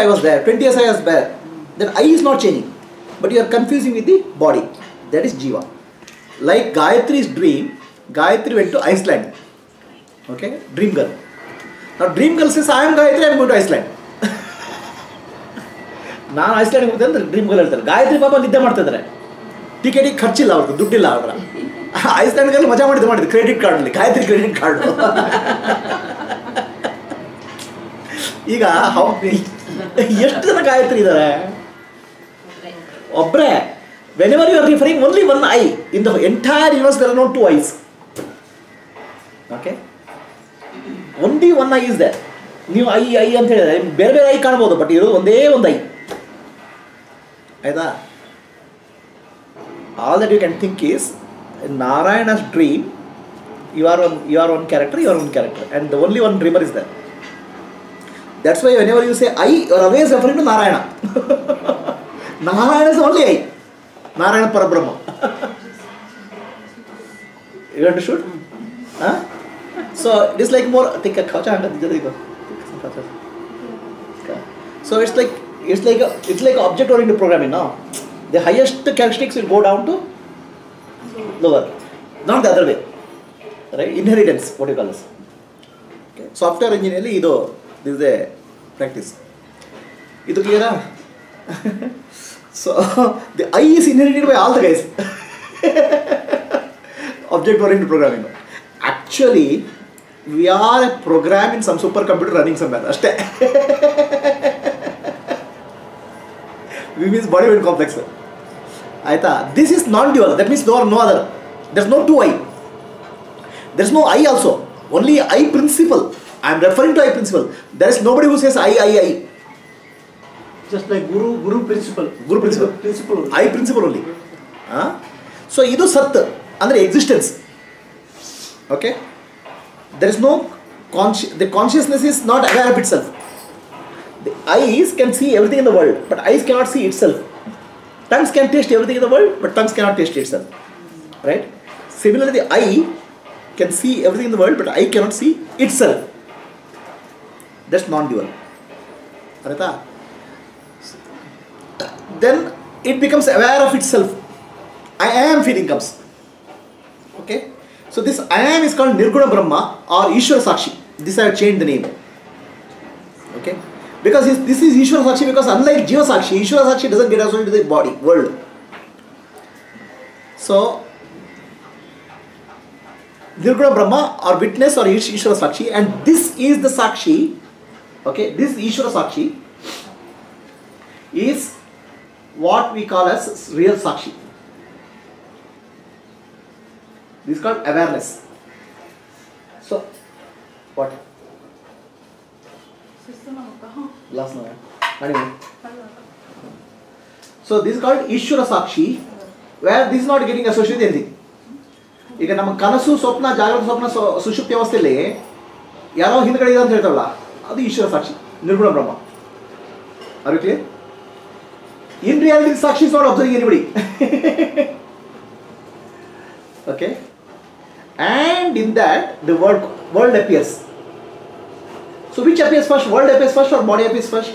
I was there, 20 years I was there. Then I is not changing. But you are confusing with the body. That is Jiva. Like Gayatri's dream, Gayatri went to Iceland. Okay? Dream girl. Now dream girl says, I am Gayatri, I am going to Iceland. ನಾನು Iceland ಹೋಗ್ತೇನೆ ಅಂದ್ರೆ dream girl ಹೇಳ್ತಾರೆ ಗಾಯತ್ರಿ ಪಾಪ ನಿದ್ದೆ ಮಾಡ್ತಿದ್ದಾರೆ ಟಿಕೆಟಿಗೆ ಖರ್ಚಿಲ್ಲ ಅವ್ರದ್ದು ದುಡ್ಡಿಲ್ಲ ಅವ್ರ ಐಸ್ಲ್ಯಾಂಡ್ಗೆಲ್ಲ ಮಜಾ ಮಾಡಿದ್ದು ಮಾಡಿದ್ದು ಕ್ರೆಡಿಟ್ ಕಾರ್ಡಲ್ಲಿ ಗಾಯತ್ರಿ ಕ್ರೆಡಿಟ್ ಕಾರ್ಡ್ ಈಗ ಹೌ ಎಷ್ಟು ಜನ ಗಾಯತ್ರಿ ಇದ್ದಾರೆ ಒಬ್ಬರೇ whenever you are referring only one I in the entire universe there not two I's okay only one I is there ನೀವು ಐ ಐ ಅಂತ ಹೇಳಿದ್ರೆ ಬೇರೆ ಬೇರೆ ಐ ಕಾಣ್ಬೋದು ಬಟ್ ಇರೋದು ಒಂದೇ ಒಂದು ಐ ಆಯ್ತಾ? All that you can think is Narayana's dream you are one you are one character you are one character and only one dreamer is there That's why whenever you say I, you are always referring to Narayana. Narayana is only I. Narayana Parabrahma. you understood? Huh? So it is like more. think a couch and take So it's like it's like a, it's like object-oriented programming now. The highest characteristics will go down to lower, not the other way. Right? Inheritance. What do you call this? Okay. Software engineering, ಇದು this is a practice. Itu clear? so the I is inherited by all the guys. Object-oriented programming. Actually, we are a program in some supercomputer running somewhere. ಅಷ್ಟೇ we means body weight complex ಆಯಿತಾ this is non dual that means no or no other theres no two i theres no i also only i principle I am referring to I principle. There is nobody who says I, I, I. Just like Guru, Guru principle. Guru principle. Principle only. I principle only. Huh? So, idu sat under existence. Okay? There is no consci- the consciousness is not aware of itself. The eyes can see everything in the world, but eyes cannot see itself. Tongues can taste everything in the world, but tongues cannot taste itself. Right? Similarly, the eye can see everything in the world, but eye cannot see itself that's non-dual. Ah? Then it becomes aware of itself. I am feeling comes. Okay? So this I am is called Nirguna Brahma or Ishwara Sakshi. This I have changed the name. Okay? Because this is Ishwara Sakshi because unlike Jiva Sakshi Ishwara Sakshi doesn't get associated with the body world. So Nirguna Brahma or witness or Ishwara Sakshi and this is the Sakshi Okay? This Ishwara Sakshi is what we call as real sakshi. This is called awareness. So, what? Last one. Anyway. So this is called Ishwara Sakshi, where this is not getting associated with anything. ಈಗ ನಮ್ಮ ಕನಸು ಸ್ವಪ್ನ ಜಾಗ್ರತ ಸ್ವಪ್ನ ಸು- ಸುಷುಪ್ತಿ ಅವಸ್ಥೆಯಲ್ಲಿ ಯಾರೋ ಹಿಂದ್ಗಡೆ ಇದೆ ಅಂತ ಹೇಳ್ತಾವಲ್ಲ ಅದು ಈಶ್ವರ ಸಾಕ್ಷಿ ನಿರ್ಗುಣ ಬ್ರಹ್ಮ are you clear In reality, Sakshi is not observing anybody. okay? And in that, the world, world appears. So, which appears first? World appears first or body appears first?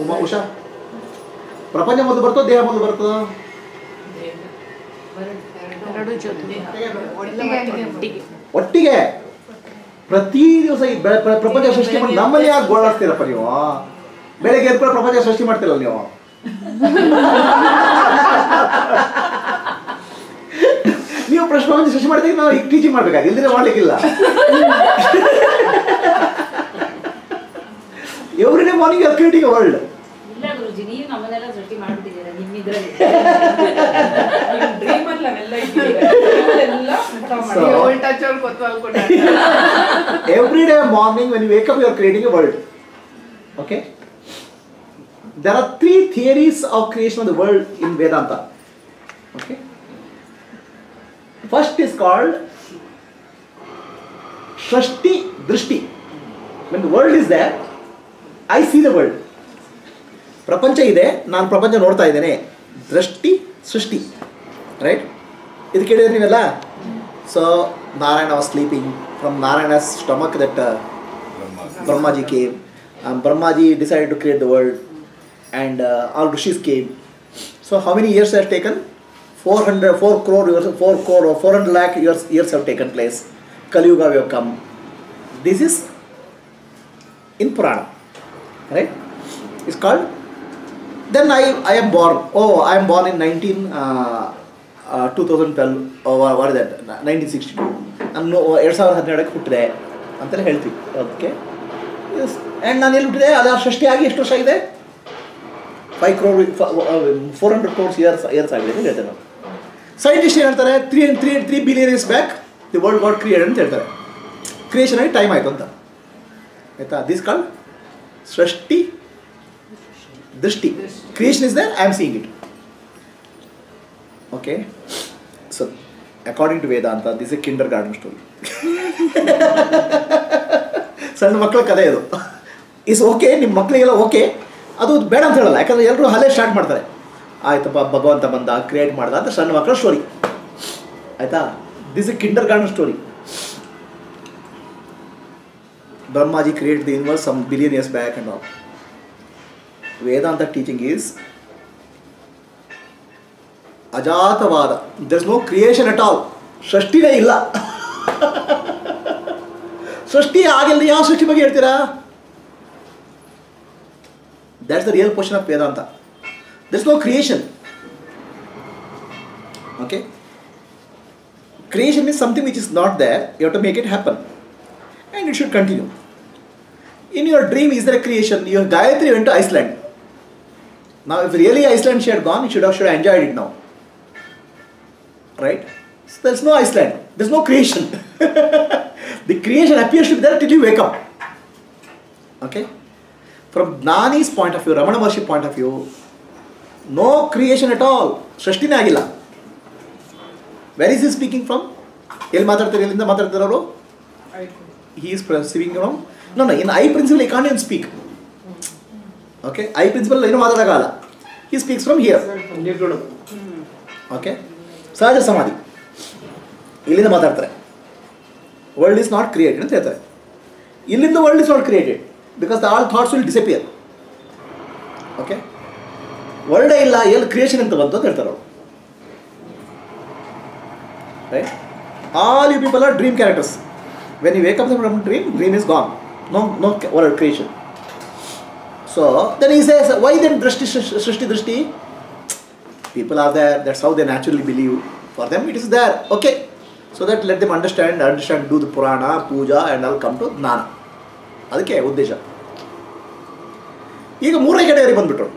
Uma Usha ಪ್ರಪಂಚ ಮೊದಲು ಬರ್ತೋ ದೇಹ ಮೊದಲು ಬರ್ತೋ ಎರಡು ಜೊತೆ ಒಟ್ಟಿಗೆ ಪ್ರತಿ ದಿವಸ ಈ ಪ್ರಪಂಚ ಸೃಷ್ಟಿ ಮಾಡಿ ನಮ್ಮಲ್ಲಿ ಯಾಕೆ ಗೋಳಾಡ್ತೀರಪ್ಪ ನೀವು? ಬೆಳಗ್ಗೆ ಎದ್ಕೊಂಡು ಪ್ರಪಂಚ ಸೃಷ್ಟಿ ಮಾಡ್ತಿರಲ್ಲ ನೀವು? ನೀವು ಪ್ರಶ್ನೆ ಒಂದು ಸೃಷ್ಟಿ ಮಾಡ್ತೀವಿ ನಾವು ಈಗ ಟೀಚಿಂಗ್ ಮಾಡ್ಬೇಕಾಗಿ ಇಲ್ದಿರ ಮಾಡ್ಲಿಕ್ಕಿಲ್ಲ. Every day morning are creating world ಗುರುಜಿ ನೀವು ನಮ್ಮನ್ನೆಲ್ಲ ಸೃಷ್ಟಿ ಮಾಡ್ಬಿಟ್ಟಿದ್ದೀರಾ ನಿಮ್ಮಿದ್ರಲ್ಲಿ ಡ್ರೀಮ್ ಅಲ್ಲಿ ನಾವೆಲ್ಲ ಇದ್ದೀವಿ ಎಲ್ಲ ಊಟ ಮಾಡಿ So- ಉಲ್ಟಾ ಚೋರ್ ಕೊತ್ವಾಲ್ಕೊಂಡ every day morning when you wake up you are creating a world okay there are three theories of creation of the world in vedanta okay first is called shrishti drishti when the world is there i see the world ಪ್ರಪಂಚ ಇದೆ, ನಾನು ಪ್ರಪಂಚ ನೋಡ್ತಾ ಇದ್ದೇನೆ. ದೃಷ್ಟಿ ಸೃಷ್ಟಿ right ಇದು ಕೇಳಿದ್ರೆ ನೀವೆಲ್ಲ so Narayana was sleeping from Narayana stomach that Brahmaji came Brahmaji decide to create the world and all rishis came so how many years have taken four hundred four crore years four crore four hundred lakh years years have taken place Kaliyuga we've come this is in Purana right is called Then I, I am born. Oh, I am born in 19, uh, uh, 2012, or what is that? 1962. ನಾನು ಎರಡು ಸಾವಿರದ ಹನ್ನೆರಡಕ್ಕೆ ಹುಟ್ಟಿದೆ ಅಂತೆಲ್ಲ ಹೇಳ್ತೀವಿ ಅದಕ್ಕೆ and ನಾನು ಎಲ್ಲಿ ಹುಟ್ಟಿದೆ? ಅದು ಸೃಷ್ಟಿಯಾಗಿ ಎಷ್ಟು ವರ್ಷ ಆಗಿದೆ? Five crore four hundred crores years years ಆಗಿದೆ ಅಂತ ಹೇಳ್ತೇನೆ ನಾವು ಸೈಂಟಿಸ್ಟ್ ಏನು ಹೇಳ್ತಾರೆ? Three three three billion years back the world god create ಅಂತ ಹೇಳ್ತಾರೆ. ಕ್ರಿಯೇಷನ್ ಆಗಿ ಟೈಮ್ ಆಯಿತು ಅಂತ. ಆಯಿತಾ? This call srishti drishti. Creation is there I am seeing it okay so according to Vedanta this a kindergarten story ಸಣ್ಣ ಮಕ್ಕಳ ಕಥೆ ಇದು. ಇಸ್ ಓಕೆ ನಿಮ್ಮ ಮಕ್ಕಳಿಗೆಲ್ಲ ಓಕೆ ಅದು ಬೇಡ ಅಂತ ಹೇಳಲ್ಲ, ಯಾಕಂದ್ರೆ ಎಲ್ಲರೂ ಹಲೇ ಸ್ಟಾರ್ಟ್ ಮಾಡ್ತಾರೆ. ಆಯ್ತಪ್ಪ, ಭಗವಂತ ಬಂದ ಕ್ರಿಯೇಟ್ ಮಾಡ್ದ ಅಂತ ಸಣ್ಣ ಮಕ್ಕಳ ಸ್ಟೋರಿ ಆಯಿತಾ? This a kindergarten story Brahmaji create the universe some billion years back and all Vedanta teaching is ajatavada there's no creation at all ಸೃಷ್ಟಿನೇ ಇಲ್ಲ ಸೃಷ್ಟಿ ಆಗಿಲ್ಲ ಯಾವ ಸೃಷ್ಟಿ ಬಗ್ಗೆ ಹೇಳ್ತೀರಾ that's the real question of Vedanta there's no creation okay creation is something which is not there you to make it happen and it should continue in your dream is there creation your Gayatri went to Iceland Now, if really Iceland she had gone, she have, should have enjoyed it now. Right? So there's no Iceland. There's no creation. the creation appears to be there till you wake up. Okay? From Jnani's point of view, Ramana Maharshi point of view, no creation at all. ಸೃಷ್ಟಿನೇ Nagila. Where is he speaking from? From ಎಲ್ಲಿ ಮಾತಾಡ್ತಾರೆ ಎಲ್ಲಿಂದ No, ಅವರು he is seeing from no no in I okay? I principle ಏನು ಮಾತಾಡೋಕ್ಕಾಗಲ್ಲ. ಈ speaks from here okay ಸಹಜ ಸಮಾಧಿ ಇಲ್ಲಿಂದ ಮಾತಾಡ್ತಾರೆ. ವರ್ಲ್ಡ್ ಇಸ್ ನಾಟ್ ಕ್ರಿಯೇಟೆಡ್ ಅಂತ ಹೇಳ್ತಾರೆ. ಇಲ್ಲಿಂದ world is not created because the all thoughts will disappear okay ವರ್ಲ್ಡೇ ಇಲ್ಲ ಎಲ್ಲಿ ಕ್ರಿಯೇಷನ್ ಅಂತ ಬಂತು ಅಂತ ಹೇಳ್ತಾರೆ ಅವರು. Right all you people are dream characters when you wake up from dream dream is gone no no world creation so then he says why then drishti, srishti, drishti? people are there that's how they naturally believe for them it is there okay so that let them understand understand do the purana puja and all come to ಜ್ಞಾನ ಅದಕ್ಕೆ ಉದ್ದೇಶ ಈಗ ಮೂರನೇ category ಬಂದ್ಬಿಟ್ರು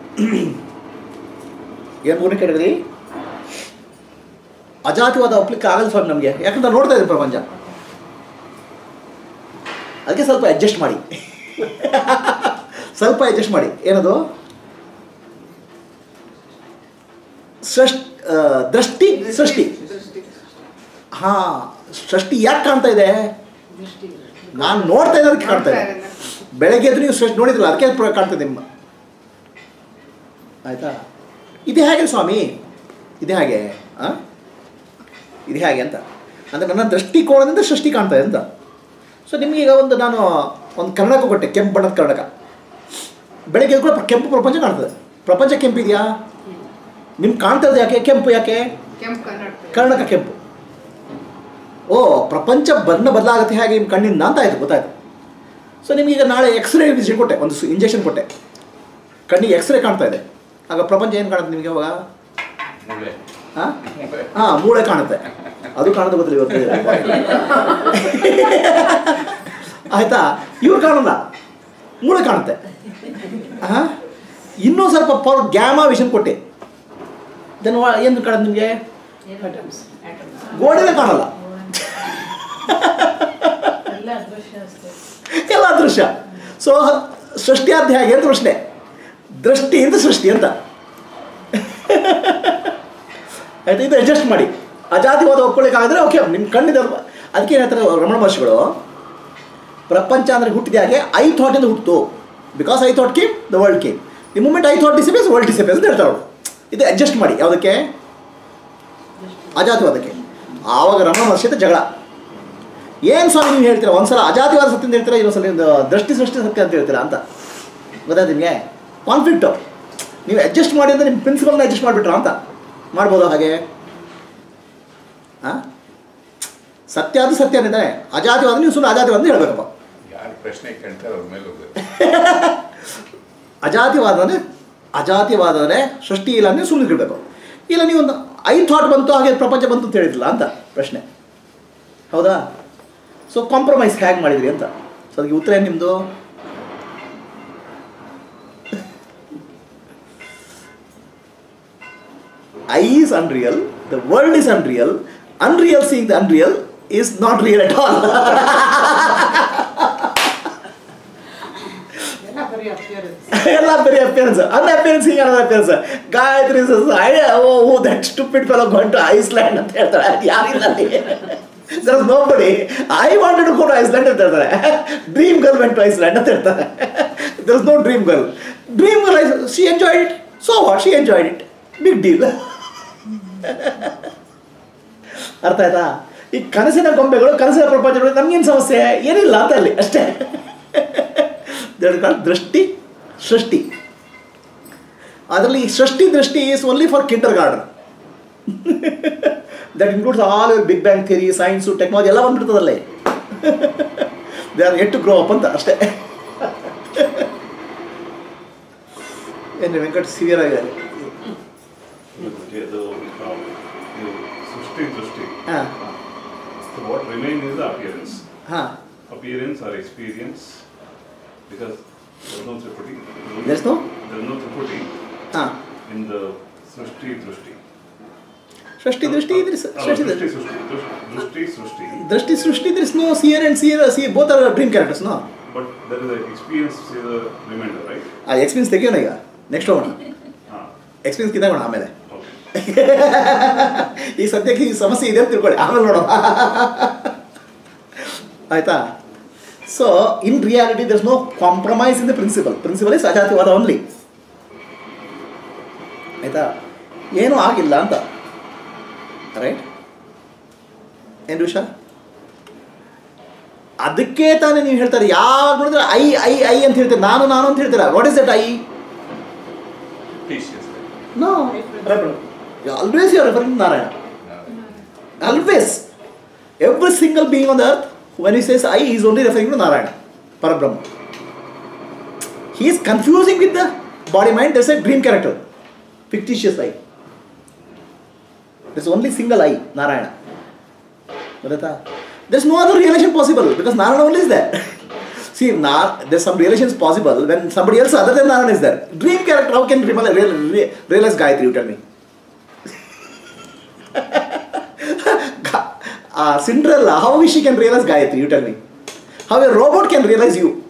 ಏನು ಮೂರನೇ category ಅಜಾತಿವಾದ ಒಪ್ಲಿಕ್ಕೆ ಆಗಲ್ಲ ಸ್ವಾಮಿ ನಮಗೆ ಯಾಕಂದ್ರೆ ನೋಡ್ತಾ ಇದ್ದೀವಿ ಪ್ರಪಂಚ ಅದಕ್ಕೆ ಸ್ವಲ್ಪ ಅಡ್ಜಸ್ಟ್ ಮಾಡಿ ಸ್ವಲ್ಪ ಅಡ್ಜಸ್ಟ್ ಮಾಡಿ. ಏನದು? ಸೃಷ್ಟಿ ದೃಷ್ಟಿ, ಸೃಷ್ಟಿ. ಹಾ, ಸೃಷ್ಟಿ ಯಾಕೆ ಕಾಣ್ತಾ ಇದೆ? ನಾನು ನೋಡ್ತಾ ಇರೋದಕ್ಕೆ ಕಾಣ್ತಾ ಇದೆ. ಬೆಳಗ್ಗೆ ಎದ್ದು ನೀವು ಸೃಷ್ಟಿ ನೋಡಿದ್ರಲ್ಲ, ಅದಕ್ಕೆ ಕಾಣ್ತದೆ ನಿಮ್ಮ. ಆಯ್ತಾ? ಇದು ಹಾಗೆ ಸ್ವಾಮಿ. ಇದು ಹಾಗೆ, ಆ? ಇದು ಹೇಗೆ ಅಂತ. ಅಂದರೆ ನನ್ನ ದೃಷ್ಟಿಕೋನದಿಂದ ಸೃಷ್ಟಿ ಕಾಣ್ತಾ ಇದೆ ಅಂತ. ಸೊ ನಿಮಗೆ ಈಗ ಒಂದು ನಾನು, ಒಂದು ಕರ್ನಾಟಕ ಕೊಟ್ಟೆ ಕೆಂಪು ಬಣ್ಣದ ಕರ್ನಾಟಕ ಬೆಳಗ್ಗೆ ಎದ್ದು ಕೂಡ ಕೆಂಪು ಪ್ರಪಂಚ ಕಾಣ್ತದೆ. ಪ್ರಪಂಚ ಕೆಂಪಿದೆಯಾ? ನಿಮ್ಗೆ ಕಾಣ್ತಾ ಇರೋದು ಯಾಕೆ? ಕೆಂಪು ಯಾಕೆ? ಕರ್ಣಕ ಕೆಂಪು. ಓ ಪ್ರಪಂಚ ಬಣ್ಣ ಬದಲಾಗುತ್ತೆ ಹೇಗೆ ನಿಮ್ಮ ಕಣ್ಣಿಂದ ಅಂತ ಆಯಿತು ಗೊತ್ತಾಯ್ತು. ಸೊ ನಿಮಗೀಗ ನಾಳೆ ಎಕ್ಸ್ರೇ ವಿಸಿಟ್ ಕೊಟ್ಟೆ ಒಂದು ಇಂಜೆಕ್ಷನ್ ಕೊಟ್ಟೆ. ಕಣ್ಣಿಗೆ ಎಕ್ಸ್ರೇ ಕಾಣ್ತಾ ಇದೆ. ಆಗ ಪ್ರಪಂಚ ಏನು ಕಾಣುತ್ತೆ ನಿಮಗೆ ಅವಾಗ ಹಾಂ ಹಾಂ ಮೂಳೆ ಕಾಣುತ್ತೆ. ಅದು ಕಾಣೋದು ಬದಲು ಇವತ್ತು. ಆಯ್ತಾ? ಇವ್ರು ಕಾಣಲ್ಲ. ಮೂಳೆ ಕಾಣುತ್ತೆ. ಇನ್ನೂ ಸ್ವಲ್ಪ ಪವರ್ ಗ್ಯಾಮಾ ವಿಷನ್ ಕೊಟ್ಟೆ. ದೆನ್ ಏನು ಕಾಣುತ್ತೆ ನಿಮಗೆ? ಗೋಡೆನೇ ಕಾಣಲ್ಲ. ಎಲ್ಲ ಅದೃಶ್ಯ ಸೊ ಸೃಷ್ಟಿಯಾರ್ಥ ಹೇಗೆ ಅಂತ ಪ್ರಶ್ನೆ. ದೃಷ್ಟಿಯಿಂದ ಸೃಷ್ಟಿ ಅಂತ. ಆಯ್ತು ಇದು ಅಡ್ಜಸ್ಟ್ ಮಾಡಿ. ಅಜಾತಿವಾದ ಒಪ್ಕೊಳ್ಳಿಕ್ಕಾಗಿದ್ರೆ ಓಕೆ ನಿಮ್ಮ ಕಣ್ಣಿದೆ ಅದಕ್ಕೆ ಏನು ಹೇಳ್ತಾರೆ ರಮಣ ಮಹರ್ಷಿಗಳು? ಪ್ರಪಂಚ ಅಂದರೆ ಹುಟ್ಟಿದ ಹಾಗೆ ಐ ಥಾಟಿಂದ ಹುಟ್ಟಿತು. Because I thought came the world came the moment I thought disappears world disappears ಅಂತ ಹೇಳ್ತಾರೆ ಅವರು ಇದು ಅಡ್ಜಸ್ಟ್ ಮಾಡಿ. ಯಾವುದಕ್ಕೆ? ಅಜಾತಿವಾದಕ್ಕೆ. ಆವಾಗ ರಮಣ ಮಹರ್ಷಿ ಜಗಳ. ಏನು ಸ್ವಾಮಿ ನೀವು ಹೇಳ್ತೀರಾ? ಒಂದ್ಸಲ ಅಜಾತಿವಾದ ಸತ್ಯ ಅಂತ ಹೇಳ್ತೀರಾ? ಇನ್ನೊಂದ್ಸಲ ದೃಷ್ಟಿ ಸೃಷ್ಟಿ ಸತ್ಯ ಅಂತ ಹೇಳ್ತೀರಾ ಅಂತ. ಗೊತ್ತಾಯ್ತು ನಿಮಗೆ? ಕಾನ್ಫ್ಲಿಕ್ಟು ನೀವು ಅಡ್ಜಸ್ಟ್ ಮಾಡಿ ಅಂದರೆ ನಿಮ್ಮ ಪ್ರಿನ್ಸಿಪಲ್ನ ಅಡ್ಜಸ್ಟ್ ಮಾಡಿಬಿಟ್ರ ಅಂತ. ಮಾಡ್ಬೋದು ಹಾಗೆ? ಹಾಂ ಸತ್ಯ ಅದು ಸತ್ಯ ಸತ್ಯನೇ ಅಜಾತಿವಾದ, ನೀವು ಸುಮ್ಮನೆ ಅಜಾತಿವಾದ ಹೇಳ್ಬೇಕಪ್ಪ. ಪ್ರಶ್ನೆ ಕೇಳ್ತಾರೆ, ಅವ್ರ ಮೇಲೆ ಹೋಗುತ್ತೆ. ಅಜಾತಿವಾದನೆ ಸೃಷ್ಟಿ ಇಲ್ಲ ಅಂದ್ರೆ ಸುಮ್ಮನೆ ಇಡಬೇಕು ಇಲ್ಲ, ನೀವು ಒಂದು ಐ ಥಾಟ್ ಬಂತು, ಹಾಗೆ ಪ್ರಪಂಚ ಬಂತು ಅಂತ ಹೇಳಿದಿಲ್ಲ ಅಂತ ಪ್ರಶ್ನೆ. ಹೌದಾ? ಸೊ ಕಾಂಪ್ರಮೈಸ್ ಹೇಗೆ ಮಾಡಿದ್ರಿ ಅಂತ. ಸೊ ಅದಕ್ಕೆ ಉತ್ತರ ಏನು ನಿಮ್ಮದು I is unreal the world is unreal unreal seeing the unreal is not real at all ಎಲ್ಲ ಬರೀ ಅಪಿಯರೆನ್ಸ್ ಅನ್ ಅಪಿಯರೆನ್ಸ್ ಹಿಂಗೆ ಅನ್ನೋದು appearance Gayatri I oh that stupid fellow to Iceland ಅಂತ ಹೇಳ್ತಾರೆ. ಅದು ಯಾರಿಲ್ಲ ಅಲ್ಲಿ? There nobody I wanted to Iceland ಅಂತ ಹೇಳ್ತಾರೆ. Dream girl went to Iceland ಅಂತ ಹೇಳ್ತಾರೆ. There is no dream girl dream girl she enjoyed it so what she enjoyed it big deal ಅರ್ಥ ಆಯ್ತಾ? ಈ ಕನಸಿನ ಗೊಂಬೆಗಳು, ಕನಸಿನ ಪ್ರಪಂಚಗಳು ನಮಗೇನು ಸಮಸ್ಯೆ? ಏನಿಲ್ಲ ಅಂತ ಅಲ್ಲಿ, ಅಷ್ಟೇ. ದೃಷ್ಟಿ ಸೃಷ್ಟಿ. ಅದರಲ್ಲಿ srishti drishti is only for kindergarten that includes all big bang theory science technology ಎಲ್ಲ ಬಂದ್ಬಿಡ್ತದಲ್ಲೇ. They are yet to grow up ಅಂತ ಅಷ್ಟೇ. ಏನು ವೆಂಕಟ್ ಸಿವಿಯರ್ ಆಗಿದ್ದಾರೆ ಸೃಷ್ಟಿ ದೃಷ್ಟಿ. appearance. ಹಾಂ. ಅಪಿಯರೆನ್ಸ್ ಆರ್ ಎಕ್ಸ್‌ಪೀರಿಯೆನ್ಸ್ because ದೃಷ್ಟಿ ಸೃಷ್ಟಿ ದೃಷ್ಟಿ ಸೃಷ್ಟಿ ದೃಷ್ಟಿ ಇದ್ರೆ ಸೃಷ್ಟಿ ದೃಷ್ಟಿ ದೃಷ್ಟಿ ಸ್ನೋ ಸಿಯರ್ ಅಂಡ್ ಸಿಯರ ಈಗ. ನೆಕ್ಸ್ಟ್ ಹೋಗೋಣ. ಆ ಎಕ್ಸ್‌ಪೀರಿಯನ್ಸ್ ಇದಾಗೋಣ ಆಮೇಲೆ. ಈ ಸತ್ಯಕ್ಕೆ ಸಮಸ್ಯೆ ಇದೆ ಅಂತ ತಿಳ್ಕೊಳ್ಳೋಣ ಆಮೇಲೆ ನೋಡೋಣ. ಆಯ್ತಾ? So in reality there is no compromise in the principle. Principle is only ಆಯ್ತಾ? ಏನು ಆಗಿಲ್ಲ ಅಂತ. ರೈಟ್ ಏನು ವಿಷಯ ಅದಕ್ಕೆ ತಾನೇ ನೀವು ಹೇಳ್ತಾರೆ ಯಾರು ನೋಡಿದ್ರೆ ಐ ಐ ಐ ಅಂತ ಹೇಳ್ತೀರಾ ನಾನು ನಾನು ಅಂತ ಹೇಳ್ತೀರಾ? What is that I know always you are referring Narayana always every single being on the earth when he says I, he is only referring to Narayana, Parabrahma. He is confusing with the body mind, there's a dream character, fictitious I. There's only single I, Narayana. There's no other relation possible because Narayana only is there. See, Nar- there's some relations possible when somebody else other than Narayana is there. Dream character, how can real- real- real- realize Gayatri, you tell me? Uh, Cinderella, how she can realize Gayatri? You tell me. How a robot can realize you?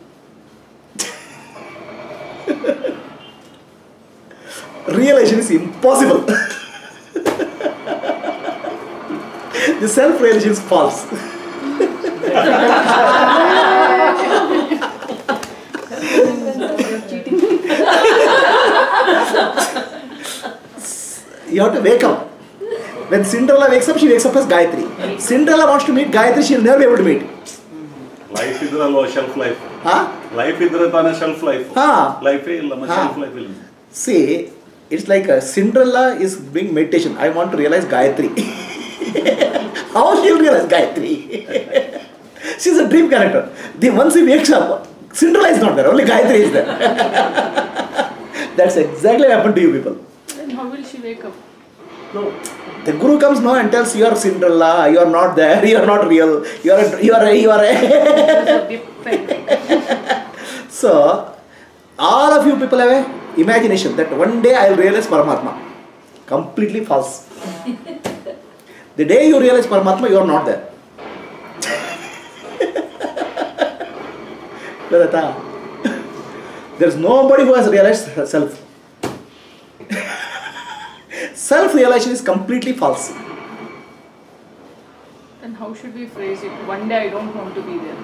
Realization is impossible. the self realization is false. you have to wake up. When Cinderella wakes up, she wakes up as Gayatri. Cinderella wants to meet Gayatri, she'll never be able to meet. Life ಇದ್ರಲ್ವ shelf life life ಇದ್ರೆ ತಾನೇ shelf life ಲೈಫೇ ಇಲ್ಲ shelf life ಇಲ್ಲ see it's like Cinderella is being meditation I want to realise Gayatri how she'll realise Gayatri she is a dream character the once he wakes up Cinderella is not there only Gayatri is there that's exactly happen to you people how will she wake up? No. The guru comes now and tells you are Cinderella. You are not there. You are not real. You are. A, you are. A, you are. A. It's a big thing. So, all of you people have a imagination that one day I will realize Paramatma. Completely false. the day you realize Paramatma, you are not there. There is nobody who has realized self. Self realization is completely false. Then how should we phrase it? One day I don't want to be there.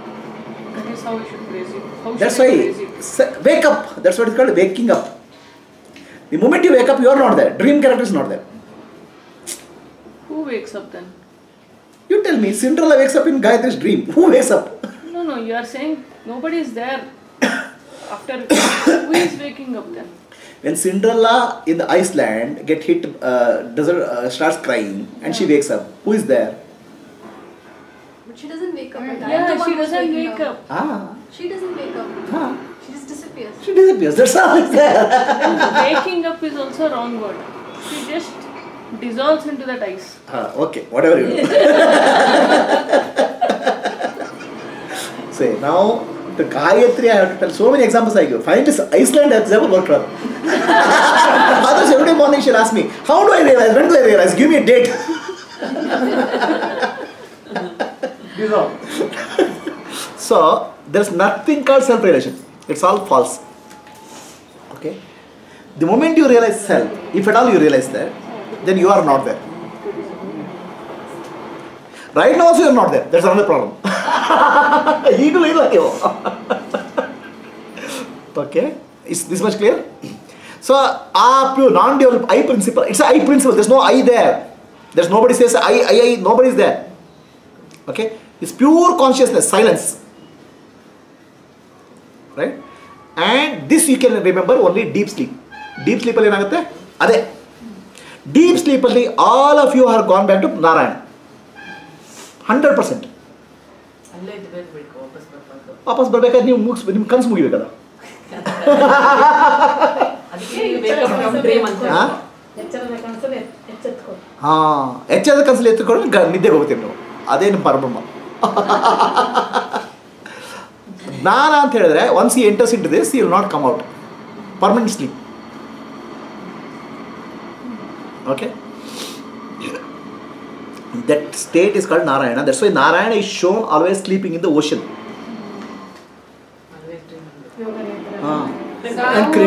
That is how we should phrase it. How should That's we why phrase it? wake up. That's what it's called waking up. The moment you wake up, you are not there. Dream character is not there. Who wakes up then? You tell me, Cinderella wakes up in Gayatri's dream. Who wakes up? No, no, you are saying nobody is there. After who is waking up then? When Cinderella in the Iceland get hit, uh, doesn't uh, starts crying, and she wakes up. Who is there? But she doesn't wake up. Yeah. Yeah, she doesn't waking wake up. Ah, She doesn't wake up. ah. She just disappears. She disappears. That's all is there. Waking up is also wrong word. She just dissolves into that ice. Ah, okay, whatever you do. Say now the Gayatri, I have to tell so many examples I give. Find this Iceland has example worked well. Others every day morning she'll ask me, how do I realize? When do I realize? Give me a date. Dissolve. So there's nothing called self-realization. It's all false. Okay. The moment you realize self, if at all you realize that, then you are not there. Right now also you are not there. That's another problem. ಈಗಲೂ ಇಲ್ಲ ನೀವು okay is this much clear so ಆ few non develop I principle it's I principle this no I there there's nobody says I, I, I, nobody is there. Okay? It's pure consciousness, silence. Right? And this you can remember only deep sleep. Deep sleep ಅಲ್ಲಿ ಏನಾಗುತ್ತೆ ಅದೇ deep ಸ್ಲೀಪಲ್ಲಿ all of you are gone back to Narayana hundred percent ಅಲ್ಲೇ ಇದ್ಬೇಕು ವಾಪಸ್ ಬರ್ಬೇಕಾದ್ರೆ ನೀವು ಮುಗಿಸ್ ನಿಮ್ ಕನ್ಸು ಮುಗಿಬೇಕಲ್ಲ? ಅದಕ್ಕೆ ನೀವು ವೇಕಪ್ ಡ್ರೀಮ್ ಅಂತ ಹಾ? ಹೆಚ್ಚಾದ ಕನ್ಸಲ್ಲಿ ಎತ್ತಿಕೊಂಡು ನಿದ್ದೆ ನಿದ್ದೆಗೆ ಹೋಗ್ತೀವಿ ನಾವು. ಅದೇನು ನಿಮ್ಮ ಪರಬ್ರಹ್ಮ. ಜ್ಞಾನ ಅಂತ ಹೇಳಿದ್ರೆ ಒನ್ಸ್ ಈ enters into this you not come out permanent sleep okay that state is called Narayana that's why Narayana is shown always sleeping in the ocean always dream yoga state is called Narayana. That's why Narayana is shown always sleeping in the ocean. ಒಂದು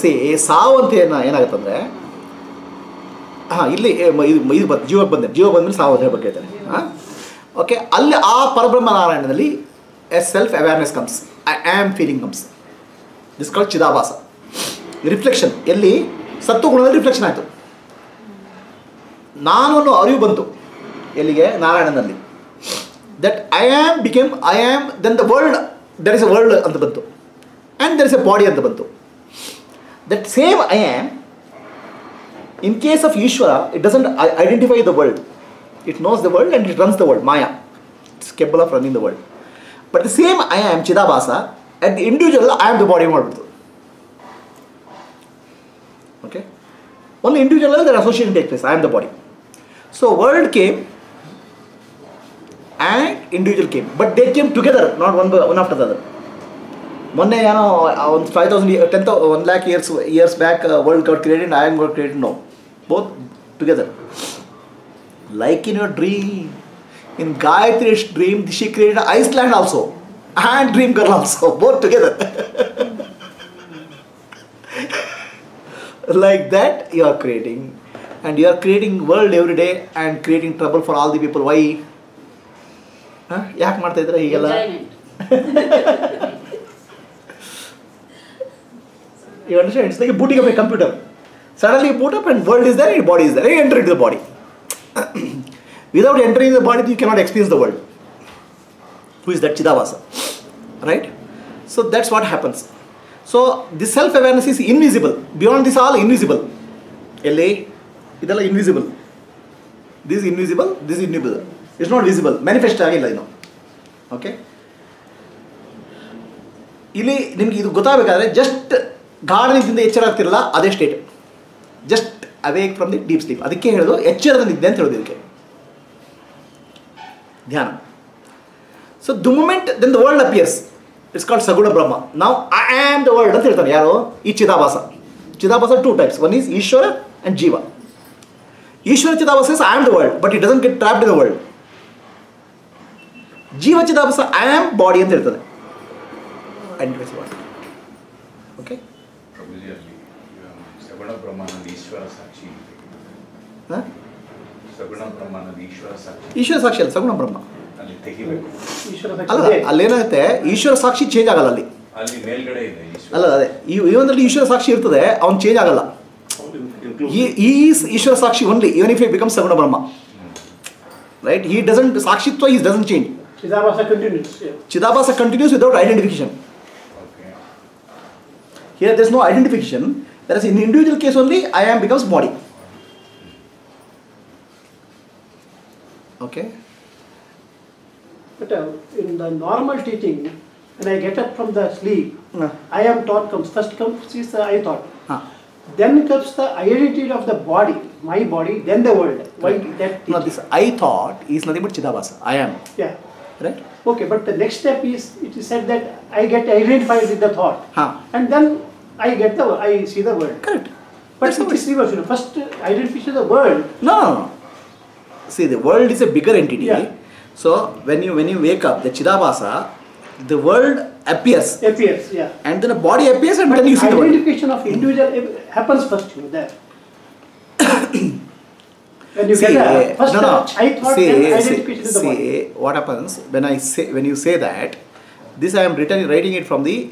see ಸಾವು ಅಂತ ಏನ ಏನಾಗುತ್ತಂದ್ರೆ ಹಾಂ ಇಲ್ಲಿ ಇದು ಬಂದು ಜೀವಕ್ಕೆ ಬಂದೆ. ಜೀವ ಬಂದ್ಮೇಲೆ ಸಾವು ಅಂತ ಹೇಳ್ಬೇಕು ಹೇಳ್ತಾರೆ ಹಾಂ. ಓಕೆ ಅಲ್ಲಿ ಆ ಪರಬ್ರಹ್ಮ ನಾರಾಯಣದಲ್ಲಿ a self awareness comes I am feeling comes this call chidabhasa reflection ಎಲ್ಲಿ? ಸತ್ವಗುಣದಲ್ಲಿ ರಿಫ್ಲೆಕ್ಷನ್ ಆಯಿತು. ನಾನು ಅನ್ನೋ ಅರಿವು ಬಂತು ಎಲ್ಲಿಗೆ? ನಾರಾಯಣನಲ್ಲಿ. That I am became I am then the world there is a world ಅಂತ ಬಂತು. And there is a body ಅಂತ ಬಂತು. That same I am in case of Ishwara it doesn't identify the world it knows the world and it runs the world maya it's capable of running the world but the same I am chidabhasa at the individual I am the body ಮಾಡಿಬಿಡ್ತು Only individual that association takes place, I am the body. So world came and individual came. But they came together, not one, by- one after the other. ಮೊನ್ನೆ ಏನೋ ಒಂದು five thousand ten thou one lac years years back world got created I am got created know both together like in your dream in Gayatri dream she created Iceland also and dream girl also both together like that you are creating. And you are creating world every day and creating trouble for all the people. Why? ಯಾಕೆ ಮಾಡ್ತಾ ಇದ್ರೆ ಹೀಗೆಲ್ಲ? You understand it's like booting up a computer suddenly boot up and world is there it body is there enter it the body without entering the body you cannot experience the world. Who is that chidabhasa? Right? So that's what happens. So this self awareness is invisible beyond this all invisible ಎಲ್ಲಿ ಇದೆಲ್ಲ invisible this invisible this invisible it's not visible manifest ಆಗಿಲ್ಲ ಇನ್ನು. Okay ಇಲ್ಲಿ ನಿಮ್ಗೆ ಇದು ಗೊತ್ತಾಗಬೇಕಾದ್ರೆ just gardening ಎಚ್ಚರ ಆಗ್ತಿರಲ್ಲ, ಅದೇ state just away from the deep sleep ಅದಕ್ಕೆ ಹೇಳೋದು ಎಚ್ಚರದ ನಿದ್ದೆ ಅಂತ ಹೇಳೋದು ಇದಕ್ಕೆ. ಧ್ಯಾನ. So the moment then the world appears it's called ಸಗುಣ ಬ್ರಹ್ಮ ನಾವು ಐ ಆಮ್ ದ ವರ್ಲ್ಡ್ ಅಂತ ಹೇಳ್ತಾನೆ ಯಾರು ಈ ಚಿದಾಭಾಸ ಚಿದಾಭಾಸ two types one is Ishwara and ಜೀವ Ishwara ಚಿದಾಭಾಸ is I am the world but it doesn't get trapped in the world ಜೀವ ಚಿದಾಭಾಸ I am body ಅಂತ ಹೇಳ್ತದೆ ಐಡೆಂಟಿಫೈಸ್ ಬಾಡಿ ಓಕೆ ಪ್ರಭುಜಿ ಅಲ್ಲಿ ಸಗುಣ ಬ್ರಹ್ಮಾನಂದ ಈಶ್ವರ ಸಾಕ್ಷಿ ಹಾಂ ಸಗುಣ ಬ್ರಹ್ಮಾನಂದ ಈಶ್ವರ ಸಾಕ್ಷಿ ಈಶ್ವರ ಸಾಕ್ಷಿ ಅಲ್ಲ ಸಗುಣ ಬ್ರಹ್ಮ ಅಲ್ಲ ಅಲ್ಲೇನಾಗುತ್ತೆ ಈಶ್ವರ ಸಾಕ್ಷಿ ಚೇಂಜ್ ಆಗಲ್ಲ ಅಲ್ಲಿ. ಅಲ್ಲ ಅದೇ ಈ ಒಂದಲ್ಲಿ ಈಶ್ವರ ಸಾಕ್ಷಿ ಇರ್ತದೆ ಅವ್ನು ಚೇಂಜ್ ಆಗಲ್ಲ. ಈಶ್ವರ ಸಾಕ್ಷಿ ಒನ್ಲಿ ಇವನ್ ಇಫ್ ಬಿಕಮ್ ಸಗುಣ ಬ್ರಹ್ಮ. ರೈಟ್ ಈ ಡಸಂಟ್ ಸಾಕ್ಷಿತ್ವ is doesn't change ಚಿದಾಭಾಸ continues without identification here there's no identification there is in individual case only I am becomes body okay But uh, in the normal teaching, when I get up from the sleep, Uh, I am thought comes. First comes is the I thought. ah. Then comes the identity of the body, my body, then the world. Why that? No, teaching? this I thought is nothing but Chidabhasa. I am. Yeah. Right? Okay, but the next step is it is said that I get identified with the thought, Huh. and then I get the I see the world. Correct. But That's it is reverse. You know, first identification of the world. No, no, no. See, the world is a bigger entity. Yeah. So when you when you wake up, the Chidabhasa, the world appears, appears, yeah. and then a body appears, and But then you see the world. identification of individual eh, happens first, you there. when you See, get a, first no, no. I thought see, then see, identification is the body. see, what happens when I say when you say that, this I am written writing it from the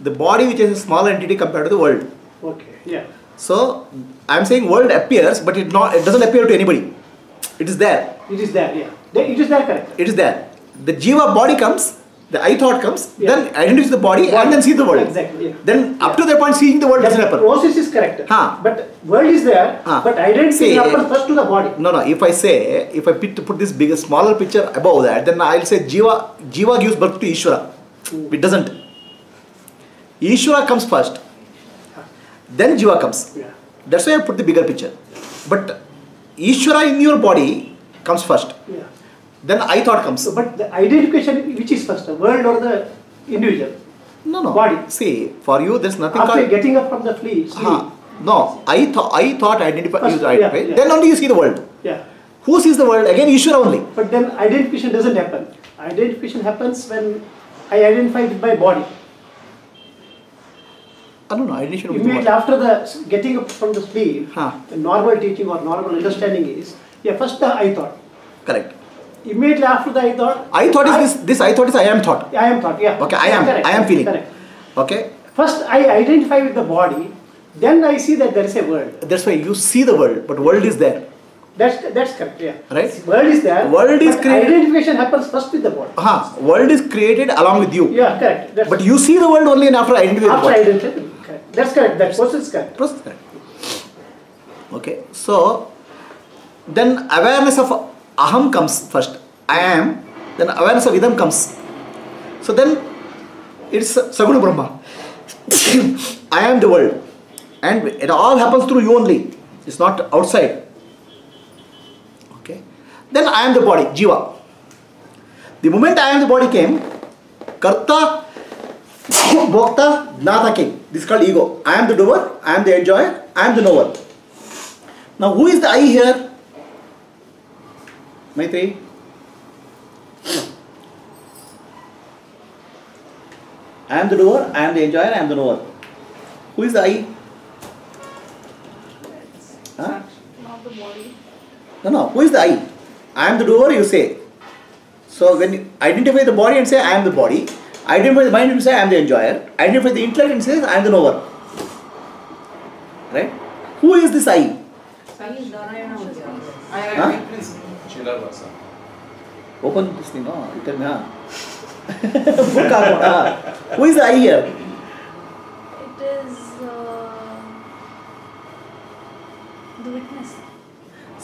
the body which is a small entity compared to the world. Okay, yeah. So I am saying world appears, but it not it doesn't appear to anybody. It is there. It is there, yeah. It is there, correct. It is there. The jiva body comes, the I thought comes, Yeah. then identify the body, and then see the world. Exactly, yeah. Then up to that point, seeing the world doesn't happen. process is correct. Huh. But world is there, Huh. but See, happens first to the body. No, no. If I say, if I put, put this bigger, smaller picture above that, then I'll say Jiva, Jiva gives birth to Ishvara. Hmm. It doesn't. Ishvara comes first, then Jiva comes. Yeah. That's why I put the bigger picture. But Ishvara in your body comes first. Then I thought comes. So, but the identification, which is first, the world or the individual? No, no. Body. See, for you, there's nothing After called. getting up from the sleep, sleep. Huh. No, I thought I thought identify First, you identify. yeah, yeah. Then only you see the world. yeah. Who sees the world? Again, Ishvara only. But then identification doesn't happen. Identification happens when I identify with my body. I don't know. Identification Immediately after the getting up from the sleep, Huh. the normal teaching or normal understanding is, yeah, first the I thought. Correct. Immediately after the I thought, I thought is this. This I thought is I am thought. I am thought, yeah. Okay, I am. Correct, I am feeling. Correct. Okay. First I identify with the body, then I see that there is a world. That's why you see the world, but world is there. That's that's correct, yeah. Right. World is there. World is created- Identification happens first with the body. Huh. World is created along with you. Yeah, correct. That's But you see the world only after identifying after world. identify. Correct. That's correct. That process is correct. Process correct. Okay. So then awareness of aham comes first. I am. Then awareness of idam comes. So then it's saguna brahma. I am the world, and it all happens through you only. It's not outside. Okay. Then I am the body, jiva. The moment I am the body came, karta, bhokta, gnata came. This is called ego. I am the doer, I am the enjoyer, I am the knower. Now who is the I here? Maitri? I am the doer, I am the enjoyer, I am the knower. Who is the I? Huh? Not the body. No, no. Who is the I? I am the doer, you say. So when you identify the body and say I am the body, identify the mind and say I am the enjoyer, identify the intellect and say I am the knower. Right? Who is this I? I Sai Narayana was there. Huh? Chidabhasa. Open this thing, no? You tell me, huh? Book ಹಾಕೋಣ. Who is the I here? It is uh, the witness.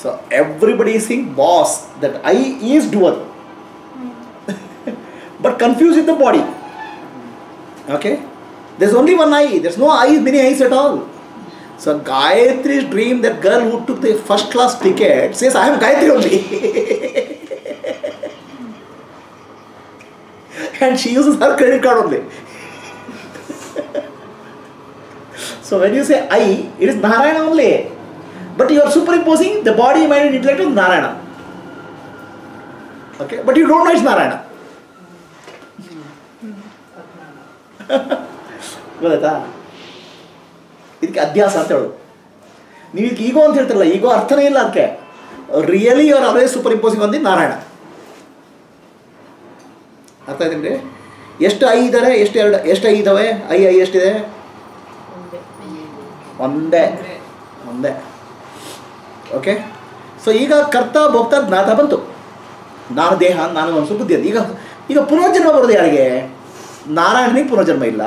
So everybody is saying boss, that I is doer. but confused with the body. Okay? There's only one eye. There's no eye, many eyes at all. So Gayatri's dream, that girl who took the first class ticket, says, I am Gayatri only. and she uses her credit card only. so when you say I, it is Narayana only. But you are superimposing the body, mind, and intellect on Narayana. Okay? But you don't know it's Narayana. ಗೊತ್ತಾಯ್ತಾ ಇದಕ್ಕೆ ಅಧ್ಯಾಸ ಅಂತ ಹೇಳೋದು. ನೀವು ಇದಕ್ಕೆ ಈಗೋ ಅಂತ ಹೇಳ್ತಿರಲ್ಲ ಈಗೋ ಅರ್ಥನೇ ಇಲ್ಲ ಅದಕ್ಕೆ. ರಿಯಲಿ ಅವರು ಅವರೇ ಸೂಪರ್ ಇಂಪೋಸಿಂಗ್ ಒಂದು ನಾರಾಯಣ ಅರ್ಥ ಆಯ್ತೇನ್ರಿ ಎಷ್ಟು ಐ ಇದ್ದಾರೆ ಎಷ್ಟು ಎರಡು ಎಷ್ಟು ಐ ಇದ್ದಾವೆ ಐ ಐ ಎಷ್ಟಿದೆ? ಒಂದೇ. ಒಂದೇ. ಓಕೆ ಸೊ ಈಗ ಕರ್ತ ಭೋಗ್ತಾ ಜ್ಞಾತ ಬಂತು. ನಾನು ದೇಹ ನಾನು ಒಂದು ಬುದ್ಧಿ ಅಂತ. ಈಗ ಈಗ ಪುನರ್ಜನ್ಮ ಬರೋದು ಯಾರಿಗೆ? ನಾರಾಯಣನಿಗೆ ಪುನರ್ಜನ್ಮ ಇಲ್ಲ.